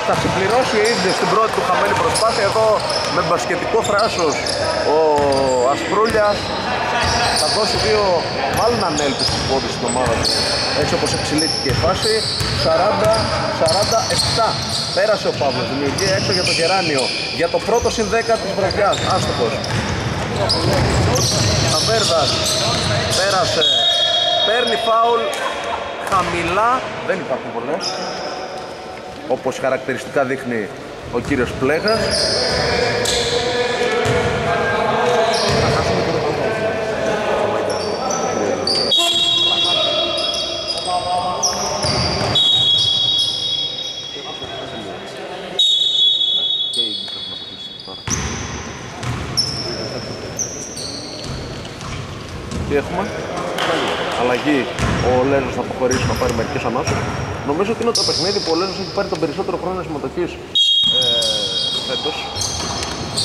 Θα συμπληρώσει ο ίδιος στην πρώτη του χαμένη προσπάθεια. Εδώ με μπασκετικό θράσος ο Ασπρούλιας θα δώσει δύο μάλλον ανέλπιστους πόντους στην ομάδα του. Έτσι όπως εξελίχθηκε η φάση 40-47 πέρασε ο Παύλος δημιουργεί έξω για το Γεράνιο. Για το πρώτο συν 10 της βραδιάς άστοχος. Σαβέρδας πέρασε. Παίρνει φάουλ χαμηλά. Δεν υπάρχουν πολλές. Όπως χαρακτηριστικά δείχνει ο κύριος Πλέγας Τι έχουμε. Αλλαγή. Ο Λέζος θα αποχωρήσει να πάρει μερικές ανάσες. Νομίζω ότι είναι το παιχνίδι που ο Λέζος έχει πάρει τον περισσότερο χρόνο συμμετοχής ε, φέτος.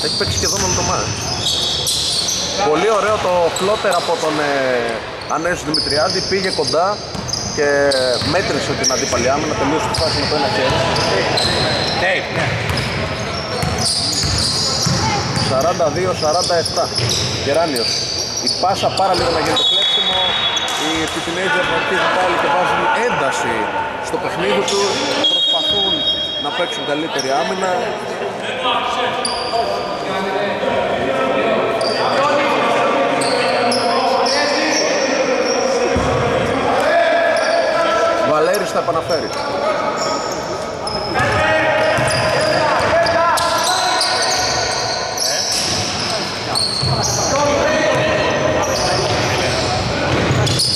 Έχει παίξει σχεδόν όλο το μάτς. Πολύ ωραίο το φλότερ από τον ε, Ανέσου Δημητριάδη. Πήγε κοντά και μέτρησε την αντίπαλη άμυνα. Τελείωσε τη φάση με το ένα χέρι. 42-47. Γεράνιος. Η πάσα πάρα λίγο να γίνει το κλέψιμο. Οι teenagers αρχίζουν πάλι και βάζουν ένταση στο παιχνίδι τους. Προσπαθούν να παίξουν καλύτερη άμυνα. Βαλέρης θα επαναφέρει.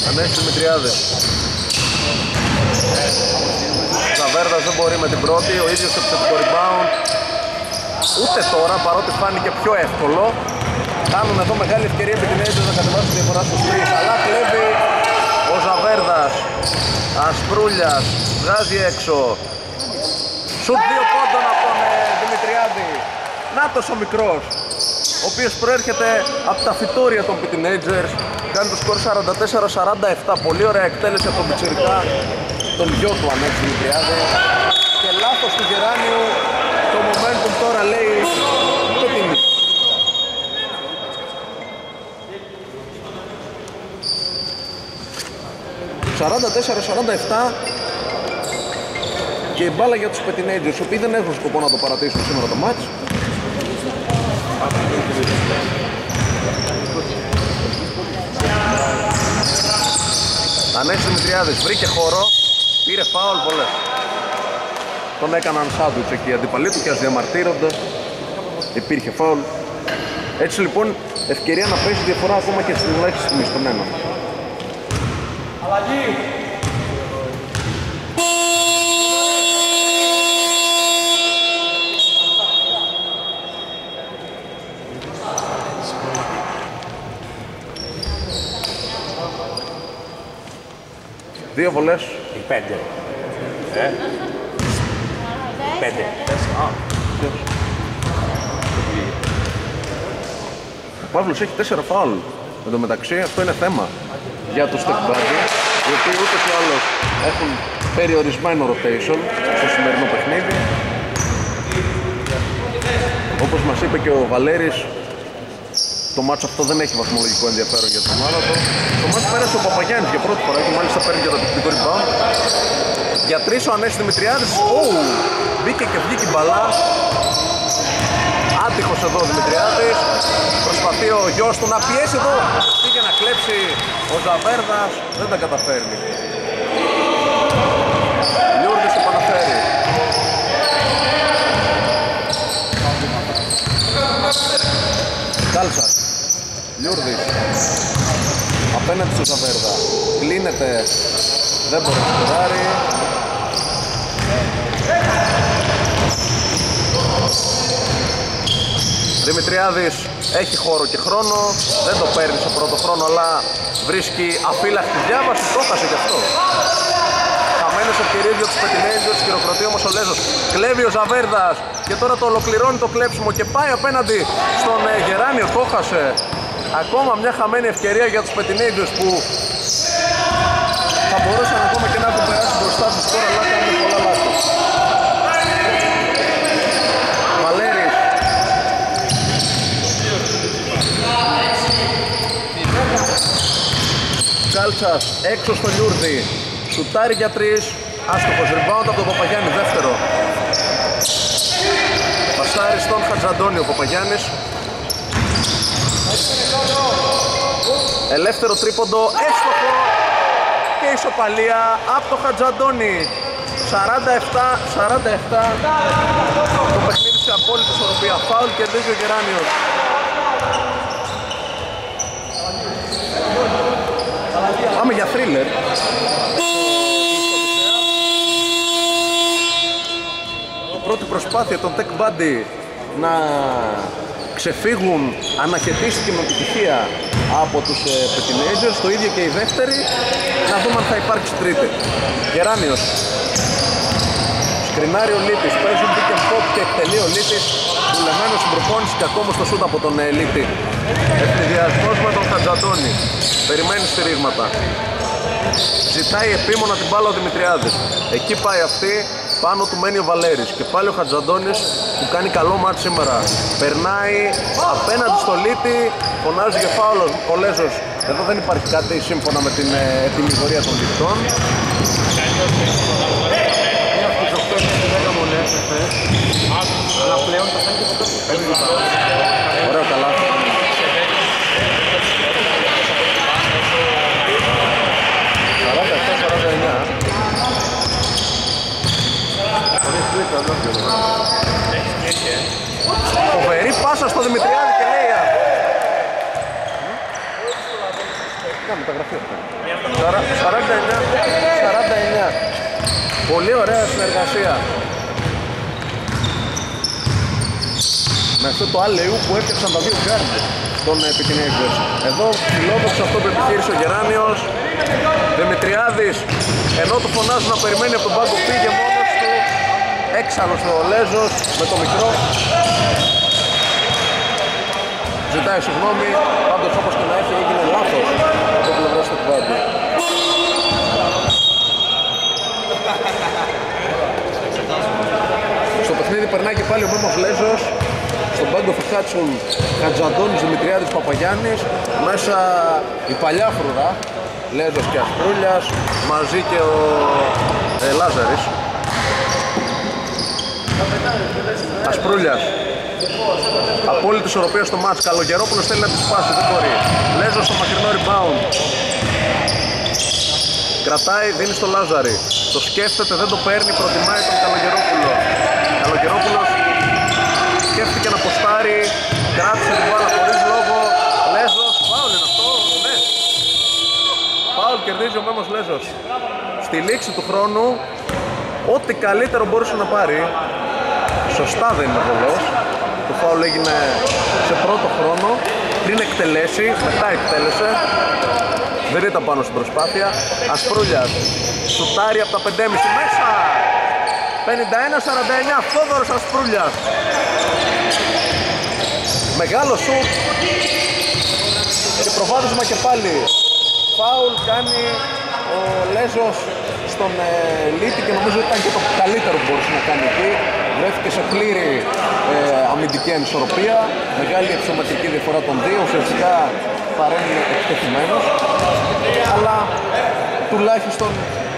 Ανέστης Δημητριάδης. Ζαβέρδας δεν μπορεί με την πρώτη, ο ίδιος το επιθετικό rebound. Ούτε τώρα, παρότι φάνηκε πιο εύκολο. Κάνουν εδώ μεγάλη ευκαιρία με την Ages να κατεβάσουν τη διαφορά στους τρεις. Αλλά κλέβει ο Ζαβέρδας. Ασπρούλιας, βγάζει έξω. Σουτ δύο πόντων από τον ε, Δημητριάδη. Νάτος ο μικρός, ο οποίος προέρχεται από τα φυτόρια των Teenagers. Κάνει το σκορ 44-47. Πολύ ωραία εκτέλεση από τον Πιτσιρικά, τον γιο του Ανέξη Δημητριάδη. Και λάθος του Γεράνιου. Το momentum τώρα λέει το τιμή. «44-47» και η μπάλα για τους Petinagers, οι οποίοι δεν έχουν σκοπό να το παρατήσουν σήμερα το μάτς. Ανέξι Δημητριάδης βρήκε χώρο, πήρε φάουλ πολλές. Τον έκαναν σάντουιτς εκεί αντιπαλοί του και ας διαμαρτύρονται. Υπήρχε φάουλ. Έτσι λοιπόν ευκαιρία να πέσει διαφορά ακόμα και στην ελάχιστη στιγμή στον έναν. Αλλαγή! Δύο βολές. Οι πέντε. Ε. Πέντε. Ο Παύλος έχει τέσσερα φάουλ. Εν τω μεταξύ αυτό είναι θέμα για τους Tech Buddy, οι οποίοι ούτως ή άλλως έχουν περιορισμένο rotation στο σημερινό παιχνίδι. Όπως μας είπε και ο Βαλέρης, το μάτσο αυτό δεν έχει βαθμολογικό ενδιαφέρον για την ομάδα του. Το μάτσο πέρασε ο Παπαγιάννης για πρώτη φορά και μάλιστα παίρνει και το τεχνικό rebound. Για τρεις ο Ανέσης Δημητριάδης, oh, μπήκε και βγήκε η μπαλά. Άτυχος εδώ ο Δημητριάδης, προσπαθεί ο γιος του να πιέσει εδώ, πήγε να κλέψει ο Ζαβέρδας, δεν τα καταφέρνει. Λιούρδης επαναφέρει. Λιούρδης απέναντι στο Ζαβέρδα κλείνεται. Δεν μπορεί να σκοράρει. Δημητριάδης έχει χώρο και χρόνο. Δεν το παίρνει σε πρώτο χρόνο αλλά βρίσκει αφύλακτη διάβαση. Το έχασε κι αυτό. Χαμένες ευκαιρίες για τους Πετινέζιους χειροκροτεί όμως ο Λέζος. Κλέβει ο Ζαβέρδας και τώρα το ολοκληρώνει το κλέψιμο και πάει απέναντι στον ε, Γεράνιο. Το έχασε ακόμα μια χαμένη ευκαιρία για τους Πετινέζιους που θα μπορούσαν ακόμα και να έχουν περάσει μπροστά τους. Σκορ αλλά κάνουν πολλά λάθη Βαλέρης. Κάλτσας έξω στο Λιούρδι Σουτάρει για τρεις. Άστοχος rebound από τον Παπαγιάννη. Δεύτερο. Πασάρι στον Χατζαντώνη ο Παπαγιάννης Ελεύθερο τρίποντο Έστοχο Και ισοπαλία από τον Χατζαντώνη. 47-47 Το παιχνίδι σε απόλυτη ισορροπία. Φάουλ κερδίζει ο Γεράνιος. Πάμε για θρίλερ. Η πρώτη προσπάθεια των Tech Buddy να ξεφύγουν αναχαιτίστηκε με επιτυχία από τους ε, Petinagers, το ίδιο και η δεύτερη να δούμε αν θα υπάρξει τρίτη. Γεράνιος. Σκρινάρει ο Λίτης, παίζουν pick and pop και εκτελεί ο Λίτης δουλεμένος στην προπόνηση και ακόμα στο σούτ από τον ε, Λίτη Ευνηδιασμός με τον Χατζαντώνη περιμένει στηρίγματα Ζητάει επίμονα την μπάλα ο Δημητριάδης. Εκεί πάει αυτή, πάνω του μένει ο Βαλέρης. Και πάλι ο Χατζαντώνης που κάνει καλό μάτς σήμερα. Περνάει απέναντι στο Λίτη Φωνάζει και φάουλο ο Λέζος Εδώ δεν υπάρχει κάτι σύμφωνα με την ε, τιμιγορία των δικτών. Αλλά πλέον το φαίνεται ποτέ. Ωραίο καλά Φοβερή πάσα στο Δημητριάδη και λέει Να μεταγραφή αυτό. 49, 49. Πολύ ωραία συνεργασία. Με αυτό το άλλο που έφτιαξαν τα δύο γκάρντ των Peteenagers. Εδώ φιλόδοξο αυτό που επιχείρησε ο Γεράνιος. Δημητριάδης, ενώ του φωνάζουν να περιμένει από τον πάγκο πήγε μόνος του. Έξαλλος ο Λέζος με το μικρό. Ζητάει συγγνώμη, πάντως όπως και να έχει έγινε λάθος από το πλευρό του κουβάντι. Στο παιχνίδι περνάει και πάλι ο Μέμος Λέζος στον πάγκο θα κάτσουν Χατζαντώνης, Δημητριάδης, Παπαγιάννης μέσα η παλιά φρουρά Λέζος και Ασπρούλιας μαζί και ο ε, Λάζαρης Ασπρούλιας Απόλυτη ισορροπία στο μάτς Καλογερόπουλος θέλει να τη σπάσει, δεν μπορεί Λέζος στο μακρινό rebound Κρατάει, δίνει στο Λάζαρη Το σκέφτεται, δεν το παίρνει, προτιμάει τον Καλογερόπουλο Καλογερόπουλος σκέφτηκε να ποστάρει, κράτησε την μπάλα χωρίς λόγο. Λέζος, φάουλ είναι αυτό, ναι. Φάουλ κερδίζει ο Μέμος Λέζος. Στη λήξη του χρόνου, ό,τι καλύτερο μπορούσε να πάρει. Σωστά δεν είναι βολός. Το φάουλ έγινε σε πρώτο χρόνο, πριν εκτελέσει, μετά εκτέλεσε. Δεν ήταν πάνω στην προσπάθεια. Ασπρούλιας, σουτάρει από τα 5,5 μέσα. 51-49 Φόδωρος Ασπρούλιας Μεγάλο σουτ και προβάδισμα και πάλι Φάουλ κάνει ο Λέζος στον ε, Λίτη και νομίζω ήταν και το καλύτερο που μπορούσε να κάνει εκεί. Βρέθηκε σε πλήρη ε, αμυντική ανισορροπία μεγάλη εξωματική διαφορά των δύο ουσιαστικά παρέμεινε εκτεθειμένος. Αλλά τουλάχιστον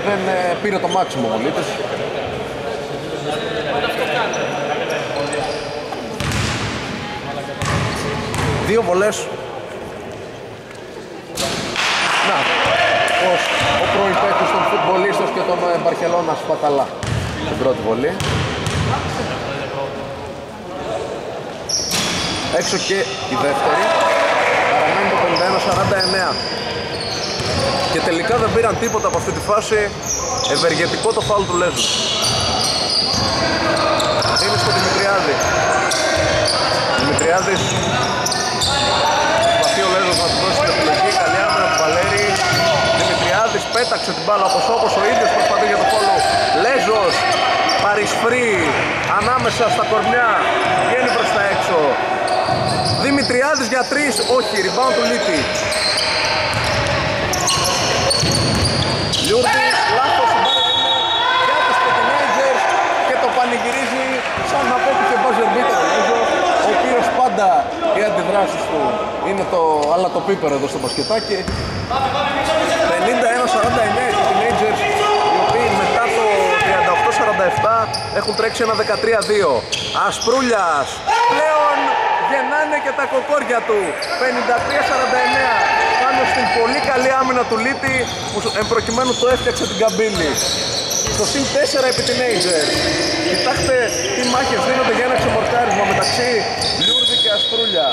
δεν ε, πήρε το μάξιμο ο Λίτης. Δύο βολές. Γκαρσίας, ο πρώην παίκτης των φουτμπολίστος και των ε, Μπαρχελώνα Σπαταλά. Στην πρώτη βολή. Έξω και η δεύτερη. Παραμένει το 51-49. Και τελικά δεν πήραν τίποτα από αυτή τη φάση. Ευεργετικό το φάουλ του Λέζου. Είναι στο Δημητριάδη. Δημητριάδης πέταξε την μπάλα όπως όπως ο ίδιος προσπαθεί για το φόλο. Λέζος παρισφρεί ανάμεσα στα κορμιά. Βγαίνει προς τα έξω. Δημητριάδης για τρεις. Όχι, rebound του Λίτη. Λιούρτης, λάθος η μπάλα είναι για τους Petinagers και το πανηγυρίζει σαν να πέτυχε buzzer beater ο Λέζος, ο οποίος πάντα οι αντιδράσεις του είναι το άλλα το πίπερο εδώ στο μπασκετάκι. 51-49 οι Petinagers οι οποίοι μετά το 38-47 έχουν τρέξει ένα 13-2. Ασπρούλιας πλέον γεννάνε και τα κοκόρια του. 53-49 πάνω στην πολύ καλή άμυνα του Λίτη που εμπροκειμένου το έφτιαξε την καμπύλη. Στο συν 4 επί την Agers κοιτάξτε τι μάχες δίνονται για ένα ξεμορκάρισμα μεταξύ Λιούρδη και Ασπρούλια.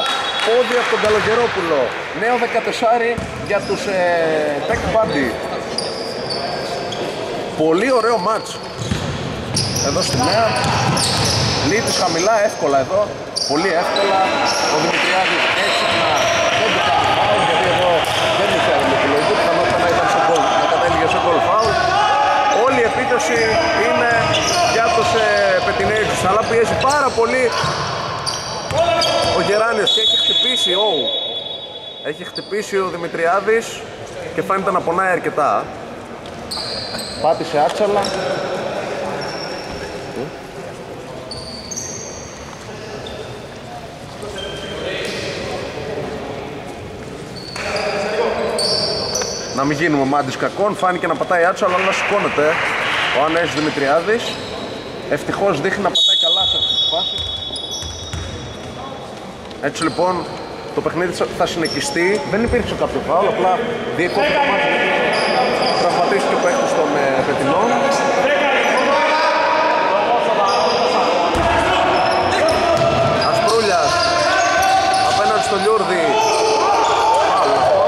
Πόδι από τον Καλογερόπουλο. Νέο 14 για τους ε, Tech Buddy πολύ ωραίο μάτς. Εδώ στη νέα. Λίτης χαμηλά, εύκολα εδώ. Πολύ εύκολα. Ο Δημητριάδης έξυπνα δεν του κάνει φάουλ γιατί εδώ δεν είχε άλλη επιλογή. Πιθανότητα να ήταν σε γκολ να κατέληγε σε γκολ φάουλ. Όλη η επίθεση είναι για τους ε, Πετινέζους αλλά πιέζει πάρα πολύ ο Γεράνιος και έχει χτυπήσει ο έχει χτυπήσει ο Δημητριάδης και φαίνεται να πονάει αρκετά πάτησε άτσαλα να μην γίνουμε μάντις κακών. Φάνηκε να πατάει άτσο, αλλά να σηκώνεται ο Ανέσης Δημητριάδης. Ευτυχώς δείχνει να πατάει καλά σε αυτή τη φάση. Έτσι λοιπόν το παιχνίδι θα συνεχιστεί. Δεν υπήρξε κάποιο φάουλ, απλά διεκόπη το μάτι γιατί τραυματίστηκε ο παίκτης των ε, Πετινών. Ασπρούλιας απέναντι στο Λιούρδη Φάουλ αυτό,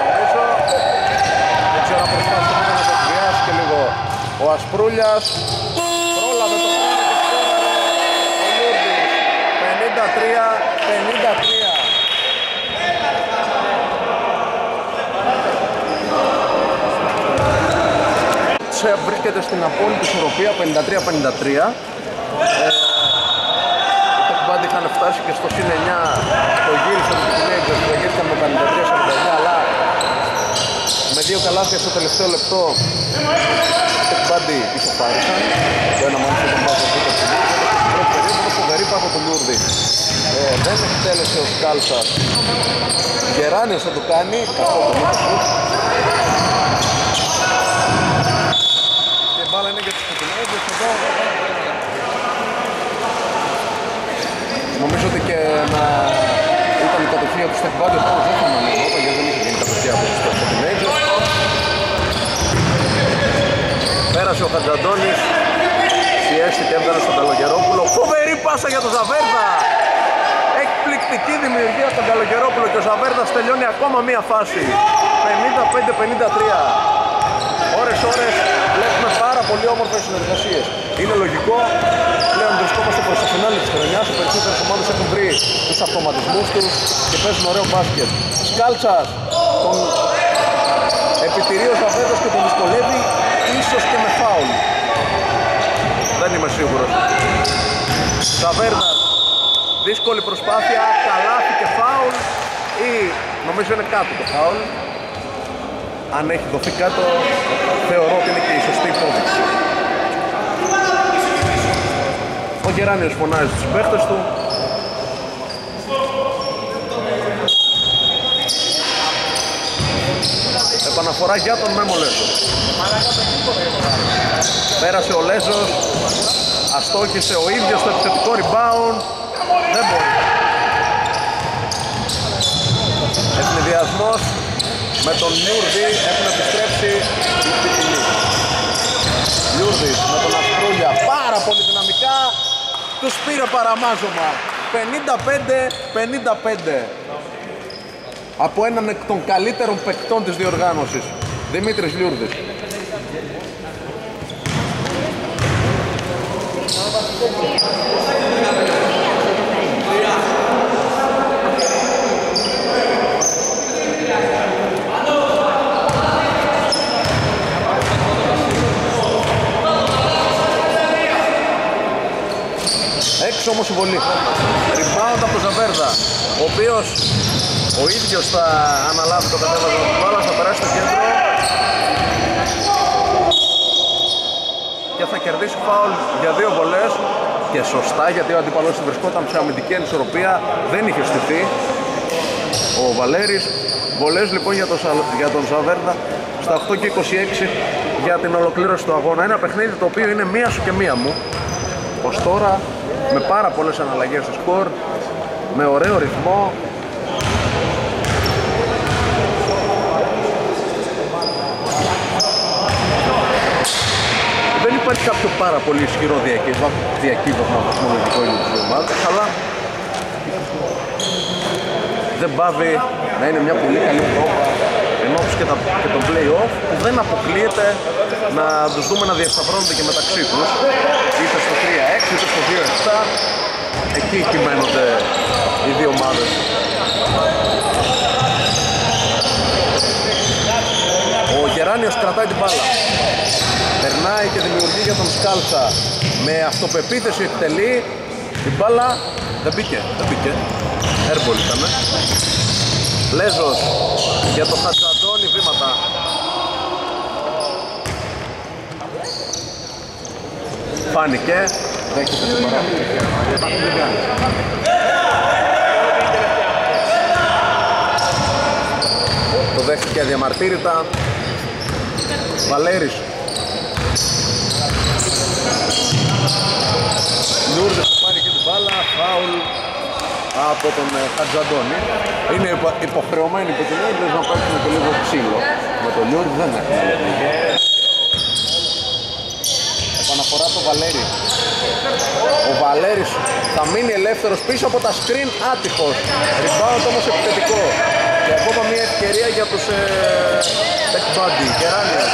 νομίζω. Δεν ξέρω αν προσπάθησε να το εκβιάσει και λίγο ο Ασπρούλιας πρόλαβε το χρόνο και σκόραρε ο Λιούρδης 53-53 Σε- βρίσκεται στην απόλυτη ισορροπία 53-53 το κουμπάντι είχαν φτάσει και στο συν 9 το γύρισαν τους teenagers που γύρισαν με 53-49 αλλά με δύο καλάθια στο τελευταίο λεπτό το κουμπάντι ισοφάρισαν το ένα μάτι ήταν πάνω στο πρώτο στην πρώτη περίοδο φοβερή πάνω του Λούρδη ε, δεν εκτέλεσε ο Σκάλσας. Γεράνιος θα το κάνει. Καθόλου το μήκος του και η μπάλα είναι για τους Πετινέζες εδώ Νομίζω ότι και να ήταν η κατοχή από τους Τεκβάντες όμως δεν θα μείνει εδώ γιατί δεν είχε γίνει κατοχή από τους Teenagers. Πέρασε ο Χατζαντώνης, πιέστηκε, έβγαλε στον Καλογερόπουλο. Φοβερή πάσα για τον Ζαβέρδα! Εκπληκτική δημιουργία από τον Καλογερόπουλο και ο Ζαβέρδας τελειώνει ακόμα μία φάση. 55-53. Ώρες ώρες βλέπουμε πάρα πολύ όμορφες συνεργασίες. Είναι λογικό, πλέον βρισκόμαστε προς το φινάλι της χρονιάς, οι περισσότερες ομάδες έχουν βρει τους αυτοματισμούς τους και παίζουν ωραίο μπάσκετ. Σκάλτσας, τον επιτηρεί ο Ζαβέδος και τον δυσκολεύει, ίσως και με φάουλ. Δεν είμαι σίγουρος. Ζαβέρδας, δύσκολη προσπάθεια, καλάθι και φάουλ ή νομίζω είναι κάτω το φάουλ. Αν έχει δοθεί κάτω, θεωρώ ότι είναι και η σωστή υπόδειξη. Ο Γεράνιος φωνάζει στους παίχτες του. Επαναφορά για τον Μέμο Λέζος. Πέρασε ο Λέζος. Αστόχησε ο ίδιος στο επιθετικό rebound. Δεν μπορεί. Ευνηδιασμός με τον Λιούρδη έχουν επιστρέψει οι Πιτινοί. Λιούρδης με τον Ασπρούλια πάρα πολύ δυναμικά τους πήρε παραμάζωμα 55-55 από έναν εκ των καλύτερων παικτών της διοργάνωσης Δημήτρης Λιούρδης. Έξω όμως η βολή. Rebound από τον Ζαβέρδα, ο οποίος ο ίδιος θα αναλάβει το κατέβασμα του μπάλας, θα περάσει στο κέντρο και θα κερδίσει φάουλ για δύο βολές και σωστά γιατί ο αντίπαλος του βρισκόταν σε αμυντική ανισορροπία, δεν είχε στηθεί ο Βαλέρης. Βολές λοιπόν για τον, Σα- για τον Ζαβέρδα στα 8 και 26 για την ολοκλήρωση του αγώνα. Ένα παιχνίδι το οποίο είναι μία σου και μία μου. Ως τώρα με πάρα πολλές αναλλαγές στο σκορ, με ωραίο ρυθμό. Δεν υπάρχει κάποιο πάρα πολύ ισχυρό διακύβευμα, διακύβευμα βαθμολογικό για τις δύο ομάδες, αλλά δεν πάβει να είναι μια πολύ καλή πρόβα ενώπιση και, τα- και τον play-off που δεν αποκλείεται να τους δούμε να διασταυρώνονται και μεταξύ τους. Είτε στο 3-6 είτε στο 2-7 εκεί κυμαίνονται οι δύο ομάδες. Ο Γεράνιος κρατάει την μπάλα. Περνάει και δημιουργεί για τον Σκάλτσα με αυτοπεποίθηση εκτελεί. Την μπάλα δεν μπήκε, δεν μπήκε. Airball ήταν Λέζος για το Χατζαντώνη βήματα Φάνηκε. Δέχεται την παράδοση Το δέχτηκε αδιαμαρτύρητα. Βαλέρης. Λούρδες που πάρει και την μπάλα Φάουλ από τον ε, Χατζαντώνη. Είναι υπο- υποχρεωμένοι που την Λούρδες να παίξουν και λίγο ξύλο. Με τον Λούρδ δεν έχουν Επαναφορά το Βαλέρη. Ο Βαλέρης θα μείνει ελεύθερος πίσω από τα screen άτυχος. Rebound όμως επιθετικό. Και ακόμα μια ευκαιρία για τους ε, Tech Buddy. Κεράνιος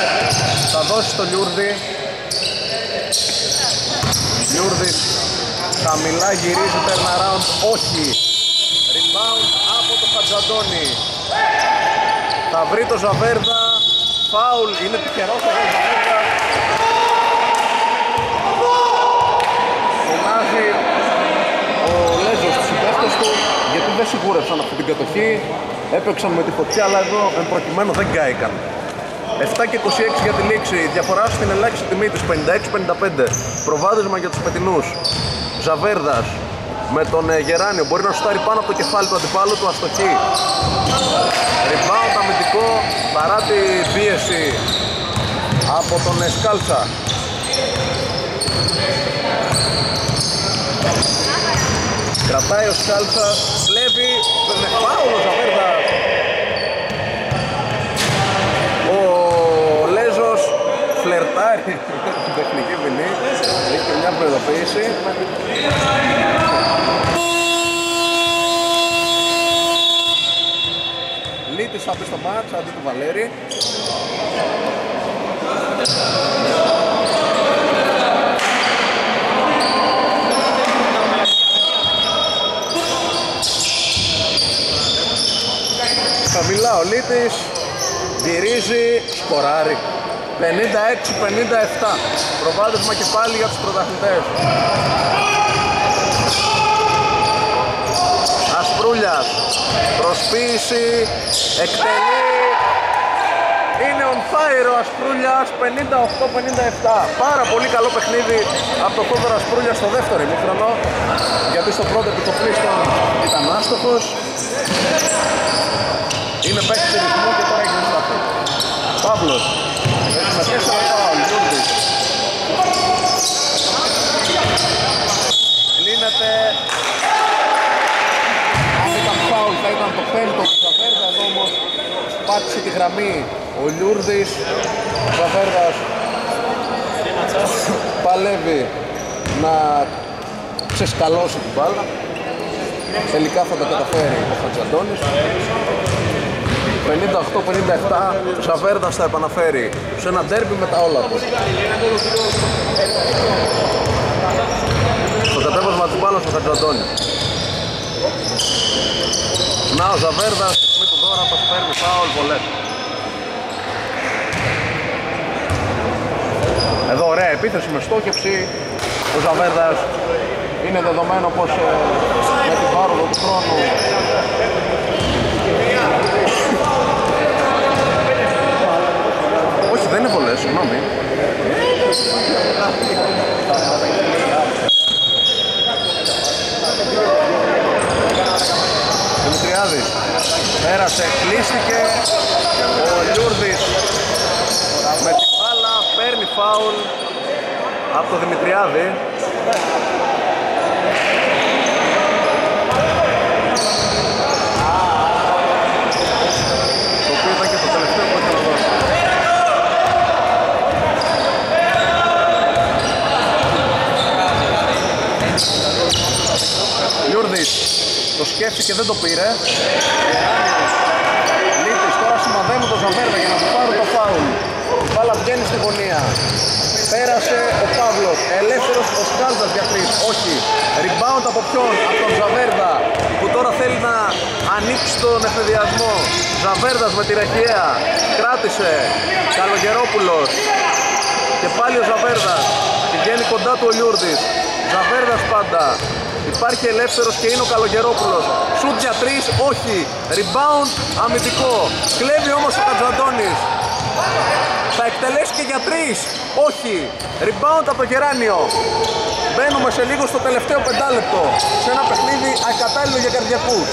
θα δώσει στο Λιούρδη Λιούρδης χαμηλά γυρίζει turn around όχι. Rebound από το Χατζαντώνη θα βρει το Ζαβέρδα Φάουλ. Είναι τυχερός ο Ζαβέρδα. Φωνάζει ο Λέζος τους συμπαίχτες του γιατί δεν σιγούρευσαν αυτή την κατοχή. Έπαιξαν με τη φωτιά αλλά εδώ εν προκειμένου δεν κάηκαν. 7 και 26 για τη λήξη. Διαφορά στην ελάχιστη τιμή της 56-55 προβάδισμα για τους πετινούς Ζαβέρδας με τον ε, Γεράνιο. Μπορεί να σουτάρει πάνω από το κεφάλι του αντιπάλου του αστοχή. Rebound αμυντικό παρά τη πίεση από τον ε, Σκάλτσα. Κρατάει ο Σκάλτσα, κλέβει, με φάουλο Ζαβέρδα. Ο Λέζος φλερτάρει την τεχνική ποινή, έχει και μια προειδοποίηση. Λίτης θα πει στο μάτς αντί του Βαλέρη. Χαμηλά ο Λίτης γυρίζει, σκοράρει 56-57 προβάδισμα και πάλι για τους πρωταθλητές. Ασπρούλιας. Προσποίηση εκτελεί. Είναι on fire ο Ασπρούλιας. 58-57 πάρα πολύ καλό παιχνίδι από το Θόδωρο Ασπρούλια στο δεύτερο ημίχρονο. Γιατί στο πρώτο επικοπλίστων ήταν άστοχος. Είναι παίκτης ρυθμού και τώρα έχει σταθεί. Παύλος. Έχει με τέσσερα φάουλ. Λούρδης. Κλείνεται. Αν ήταν φάουλ θα ήταν το πέμπτο του Ζαβέρδα. Εδώ όμως πάτησε τη γραμμή ο Λιούρδης. Ο Ζαβέρδας παλεύει να ξεσκαλώσει την μπάλα. Τελικά θα τα καταφέρει ο Χατζαντώνης. 58-57 58-57 ο Ζαβέρδας θα επαναφέρει σε ένα ντέρμπι με τα όλα του. Στο κατέβασμα της μπάλας του Χατζαντώνης. Να ο Ζαβέρδας, με του δώρα το παίρνει φάουλ βολέτ. Εδώ ωραία επίθεση με στόχευση. Ο Ζαβέρδας είναι δεδομένο πως ε, με την πάροδο του χρόνου Όχι, δεν είναι πολλές, συγγνώμη. Δημητριάδης πέρασε, κλείστηκε ο Λιούρδης με την μπάλα παίρνει φάουλ από το Δημητριάδη το οποίο ήταν και το τελευταίο που είχε να δώσει. Λιούρδης το σκέφτηκε δεν το πήρε. Λίτης τώρα σημαδεύουν τον Ζαβέρδα για να του πάρουν το φάουλ. Η μπάλα βγαίνει στη γωνία. Πέρασε ο Παύλος. Ελεύθερος ο Σκάλτας για τρεις. Όχι. Rebound από ποιον; Από τον Ζαβέρδα που τώρα θέλει να ανοίξει τον εφεδιασμό. Ζαβέρδας με τη ραχιαία κράτησε. Καλογερόπουλος. Και πάλι ο Ζαβέρδας πηγαίνει κοντά του ο Λιούρδης. Ζαβέρδας πάντα Υπάρχει ελεύθερος και είναι ο Καλογερόπουλος. Σουτ για τρεις, όχι. Rebound, αμυντικό. Κλέβει όμως ο Κατζαντώνης. Θα εκτελέσει και για τρεις Όχι. Rebound από το Γεράνιο. Μπαίνουμε σε λίγο στο τελευταίο πεντάλεπτο. Σε ένα παιχνίδι ακατάλληλο για καρδιακούς.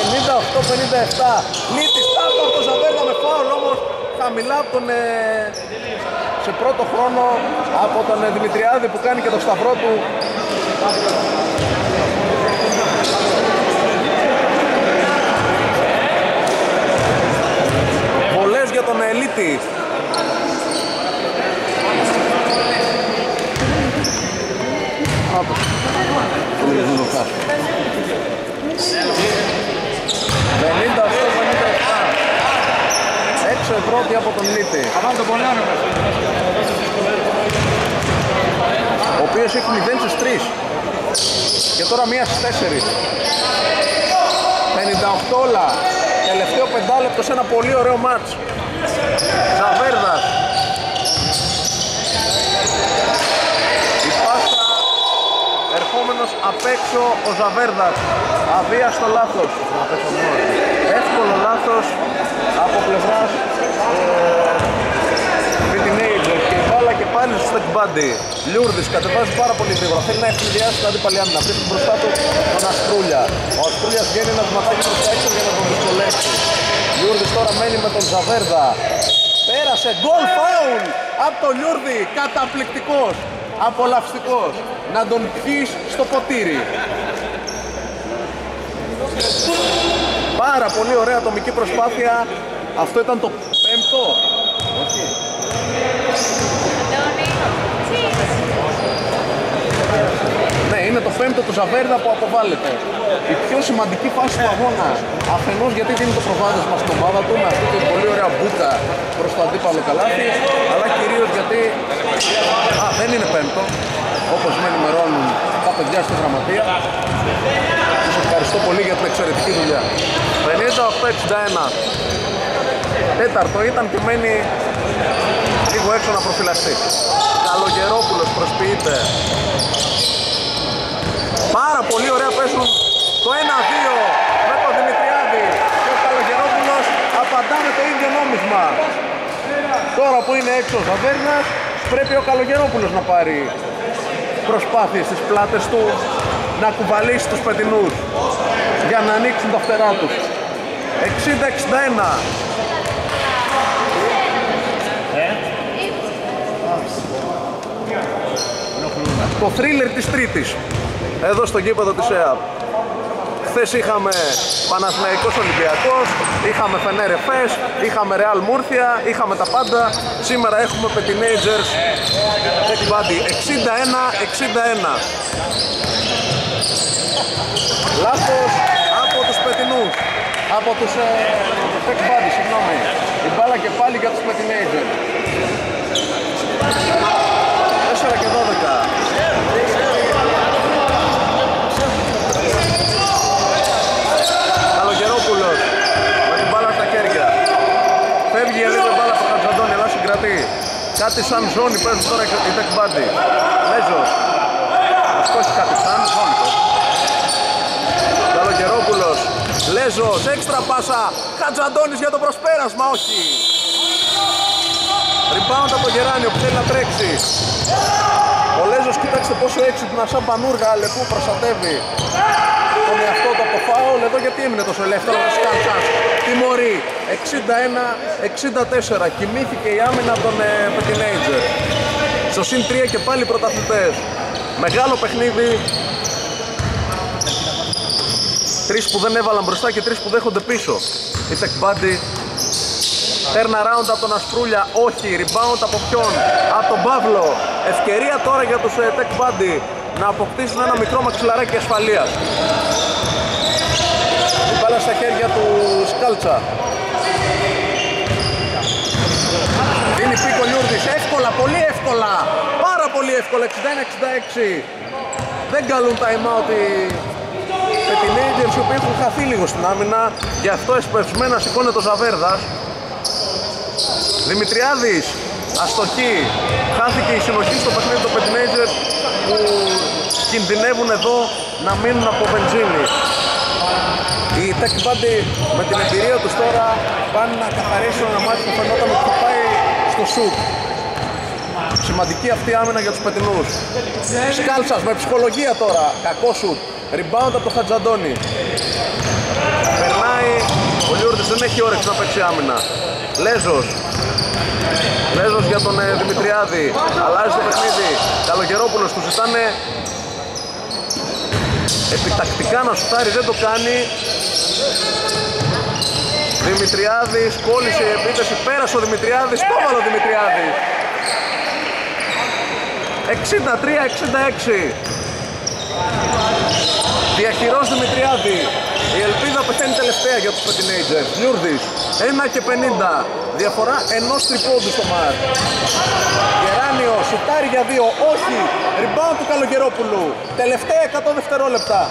58-57 Νίτης κάτω από το Ζαβέρδα με φάουλ όμως. Χαμηλά από τον ε, σε πρώτο χρόνο από τον ε, Δημητριάδη που κάνει και το σταυρό του Βολές για τον Ελίτη. Άπως Το μην το χάσω 58-57 Έξω η πρώτη από τον Λίτη Αμάν το πονάνε μέσα. Ο οποίος έχει 0 στις 3 και τώρα μία στις 4 58 όλα. Τελευταίο πεντάλεπτο σε ένα πολύ ωραίο μάτς. Ζαβέρδας. Η πάσα ερχόμενος απ' έξω ο Ζαβέρδας. Αβίαστο λάθος. Εύκολο λάθος από πλευράς ε, Teenager και η μπάλα και πάλι στο stack body. Λιούρδης κατεβάζει πάρα πολύ γρήγορα. Θέλει να ευνηδιάσει την αντίπαλη άμυνα. Βρίσκει μπροστά του τον Αστρούλια. Ο Αστρούλιας βγαίνει ένας βηματάκι προς τα έξω για να τον δυσκολέψει. Λιούρδης τώρα μένει με τον Ζαβέρδα. Πέρασε γκολ φάουλ από τον Λιούρδη. Καταπληκτικός. Απολαυστικός. Να τον πιείς στο ποτήρι. Πάρα πολύ ωραία ατομική προσπάθεια. Αυτό ήταν το πέμπτο. Όχι. Ναι, είναι το πέμπτο του Ζαβέρδα που αποβάλλεται. Η πιο σημαντική φάση του αγώνα. Αφενός γιατί δίνει το προβάδισμα στην ομάδα του με αυτή την πολύ ωραία μπούκα προς το αντίπαλο καλάθι, αλλά κυρίως γιατί. Α, δεν είναι πέμπτο, όπως με ενημερώνουν τα παιδιά στη γραμματεία. Σας ευχαριστώ πολύ για την εξαιρετική δουλειά. 58-61. Τέταρτο ήταν και μένει λίγο έξω να προφυλαστεί. Καλογερόπουλος προσποιείται. Πάρα πολύ ωραία παίζουν το 1-2 με τον Δημητριάδη και ο Καλογερόπουλος απαντά με το ίδιο νόμισμα. Τώρα που είναι έξω ο Ζαβέρνας πρέπει ο Καλογερόπουλος να πάρει προσπάθειες στις πλάτες του να κουβαλήσει τους πετινούς για να ανοίξουν τα φτερά τους. 60-61 το θρίλερ της Τρίτης εδώ στο γήπεδο της ΕΑΠ Χθες είχαμε Παναθηναϊκός Ολυμπιακός, είχαμε Φενέρ Εφές, είχαμε Ρεάλ Μούρθια, είχαμε τα πάντα. Σήμερα έχουμε Petinagers Tech Buddy 61-61. Λάθος από τους Πετινούς, από τους ε, Tech Buddy, συγγνώμη. Η μπάλα και πάλι για τους Petinager. 4 και 12. Καλογερόπουλος με την μπάλα στα χέρια. Φεύγει η λίγο μπάλα από τον Χατζαντώνη, αλλά συγκρατεί. Κάτι σαν ζώνη παίζουν τώρα οι Tech Buddy. Λέζος. Αυτός έχει κάτι σαν ζώνη. το. Καλογερόπουλος. Λέζος, έξτρα πάσα. Χατζαντώνης για το προσπέρασμα, όχι. Rebound από το Γεράνιο που θέλει να τρέξει. Ο Λέζος κοιτάξτε πόσο έξυπνα σαν πανούργα λεπού προστατεύει τον εαυτό του από φάουλ. Εδώ γιατί έμεινε τόσο ελεύθερο ο Σκάλτσας. Τιμωρεί 61-64. Κοιμήθηκε η άμυνα από τον ε, Petinager. Στο συν 3 και πάλι πρωταθλητές. Μεγάλο παιχνίδι. Τρεις που δεν έβαλαν μπροστά και τρεις που δέχονται πίσω. Η Tech Buddy Turn around από τον Ασπρούλια, όχι. Rebound από ποιον, από τον Παύλο. Ευκαιρία τώρα για τους ε, Tech Buddy να αποκτήσουν ένα μικρό μαξιλαράκι ασφαλείας. Η μπάλα στα χέρια του Σκάλτσα. Είναι πίκο Λιούρδης, εύκολα, πολύ εύκολα. Πάρα πολύ εύκολα, 61-66. Δεν καλούν time out οι με την Angels οι οποίοι έχουν χαθεί λίγο στην άμυνα γι' αυτό εσπευσμένα σηκώνεται ο Ζαβέρδας Δημητριάδης αστοχή χάθηκε η συνοχή στο παιχνίδι των Petinager που κινδυνεύουν εδώ να μείνουν από βενζίνη οι Tech Buddy με την εμπειρία τους τώρα πάνε να καθαρίσουν ένα μάτι που φαινόταν ότι θα πάει στο σουτ Σημαντική αυτή η άμυνα για τους πετινούς. Σκάλτσας με ψυχολογία τώρα. Κακό σουτ. Rebound από το Χατζαντώνη. Περνάει. Ο Λιούρδης δεν έχει όρεξη να παίξει άμυνα. Λέζος. Λέζος για τον ε, Δημητριάδη. Αλλάζει το παιχνίδι. Καλογερόπουλος τους ζητάνε επιτακτικά να σουτάρει. Δεν το κάνει. Δημητριάδης κόλλησε η επίθεση. Πέρασε ο Δημητριάδης. Το έβαλε ο Δημητριάδης. 63-66 Διαχειρός Δημητριάδη Η ελπίδα πεθαίνει τελευταία για τους Petinages Λιούρδης 1 και 50 Διαφορά ενός τριπώντου στο μάρ Γεράνιος σουτάρει για 2 Όχι. Rebound του Καλογερόπουλου. Τελευταία 100 δευτερόλεπτα.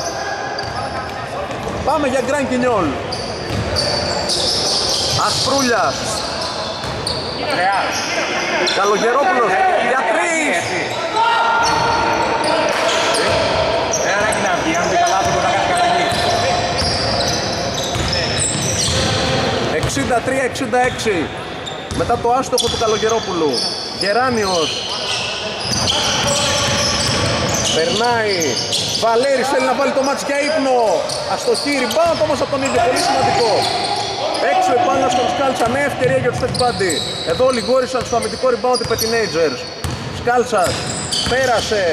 Πάμε για Γκραν Κινιόλ Ασπρούλιας. Καλογερόπουλος για τρεις Ένα έχει να βγει, αν δεν καλά του να κάνει καταγγελία. 63-66 μετά το άστοχο του Καλογερόπουλου. Γεράνιος. Περνάει. Βαλέρης θέλει να βάλει το μάτς για ύπνο. Αστοχή, rebound όμως από τον ίδιο. Πολύ σημαντικό. Έξω επάνω στον Σκάλτσα, νέα ευκαιρία για τους Tech Buddy Εδώ λιγόρισαν στο αμυντικό rebound οι Pettinagers Σκάλτσας πέρασε.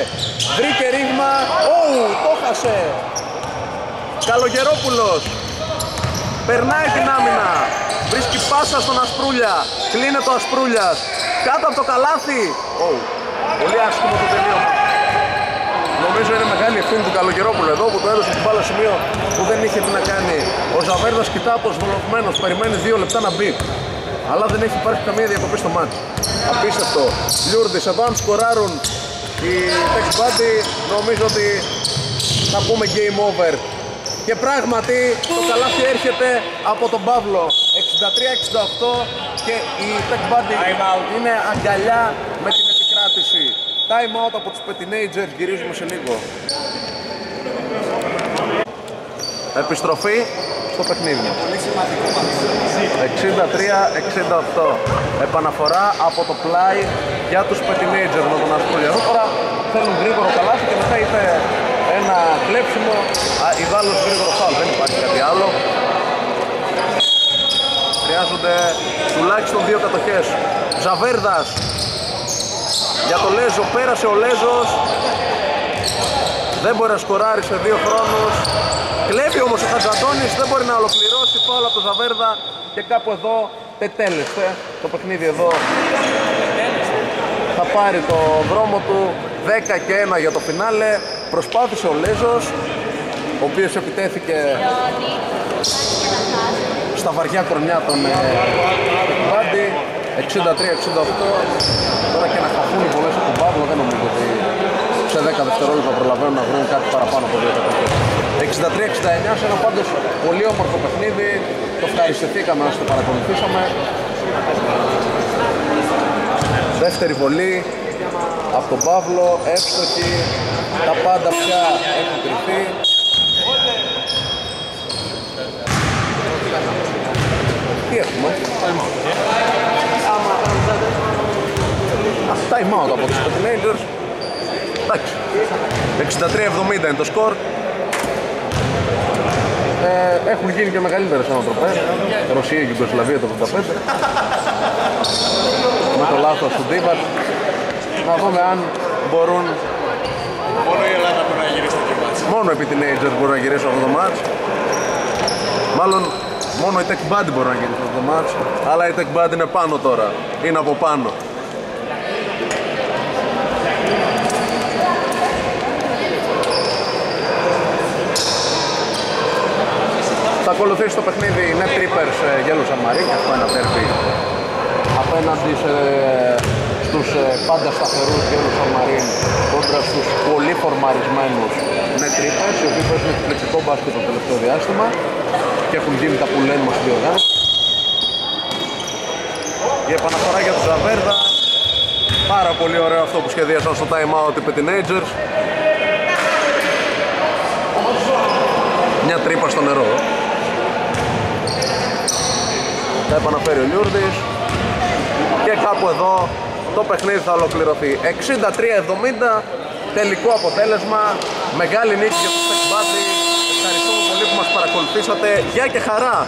Βρήκε ρήγμα. Ωου, το χασε Καλογερόπουλος. Περνάει την άμυνα. Βρίσκει πάσα στον Ασπρούλια. Κλείνεται ο Ασπρούλιας. Κάτω από το καλάθι. Oh. Πολύ άσχημο το τελείωμα. Νομίζω είναι μεγάλη ευθύνη του Καλογερόπουλου εδώ που το έδωσε την μπάλα σημείο που δεν είχε τι να κάνει. Ο Ζαβέρδας κοιτά αποσβολωμένος, περιμένει δύο λεπτά να μπει. Αλλά δεν έχει υπάρξει καμία διακοπή στο μάτι. Απίστευτο. Λιούρδης εδώ αν σκοράρουν οι Tech Buddy νομίζω ότι θα πούμε game over. Και πράγματι το καλάθι έρχεται από τον Παύλο 63-68 και η Tech Buddy Time out. είναι αγκαλιά με την επικράτηση. Time out από τους Pettinagers, γυρίζουμε σε λίγο. Επιστροφή στο παιχνίδι. 63-68. Επαναφορά από το πλάι για τους Pettinagers με τον Ασπούλια. Εδώ τώρα θέλουν γρήγορο καλάθι και μετά είτε ένα κλέψιμο ή άλλο γρήγορο φάουλ. Δεν υπάρχει κάτι άλλο. Χρειάζονται τουλάχιστον δύο κατοχές. Ζαβέρδας. Για το Λέζο, πέρασε ο Λέζος. Δεν μπορεί να σκοράρει σε δύο χρόνους. Κλέβει όμως ο Χατζαντώνης δεν μπορεί να ολοκληρώσει. Φάουλ από το Ζαβέρδα και κάπου εδώ τετέλεστε το παιχνίδι εδώ. Θα πάρει το δρόμο του. 10 και 1 για το φινάλε. Προσπάθησε ο Λέζος ο οποίος επιτέθηκε στα βαριά κορμιά των Μπάντι. 63-68 τώρα και να χαθούν οι βολές από τον Παύλο δεν νομίζω ότι σε 10 δευτερόλεπτα προλαβαίνουν να βρουν κάτι παραπάνω από 2 63-69 σε ένα πάντως πολύ όμορφο παιχνίδι. Το ευχαριστηθήκαμε όσο το παρακολουθήσαμε. Δεύτερη βολή από τον Παύλο, εύστοχη. Τα πάντα πια έχουν κρυφθεί Τι έχουμε; Time out από τους Coordinators Εντάξει. 63-70 είναι το σκορ. Ε, έχουν γίνει και μεγαλύτερες ανατροπές. Ρωσία και Ιγκοσλαβία το 85 με το λάθος του Ντίβατ να δούμε αν μπορούν Μόνο η Ελλάδα μπορεί να γυρίσει το μάτς. μόνο οι teenagers μπορούν να γυρίσουν αυτό το match. Μάλλον μόνο οι tech band μπορούν να γυρίσουν αυτό το match. Αλλά η tech band είναι πάνω τώρα. Είναι από πάνω. Θα ακολουθήσει το παιχνίδι η Net Trippers ε, Yellow Submarine και αυτό ένα τέρπι απέναντι σε, στους ε, πάντα σταθερούς Yellow Submarine κόντρα στους πολύ φορμαρισμένους Net Trippers οι οποίοι παίζουν εκπληκτικό μπάσκετ το τελευταίο διάστημα και έχουν γίνει τα που λένε μας διοργάνωση. Η επαναφορά για τους Ζαβέρδα Πάρα πολύ ωραίο αυτό που σχεδίασαν στο time out οι Teenagers Μια τρύπα στο νερό. Θα επαναφέρει ο Λιούρδης. Και κάπου εδώ το παιχνίδι θα ολοκληρωθεί. 63-70 τελικό αποτέλεσμα. Μεγάλη νίκη για τους Tech Buddy ευχαριστούμε πολύ που μας παρακολουθήσατε γεια και χαρά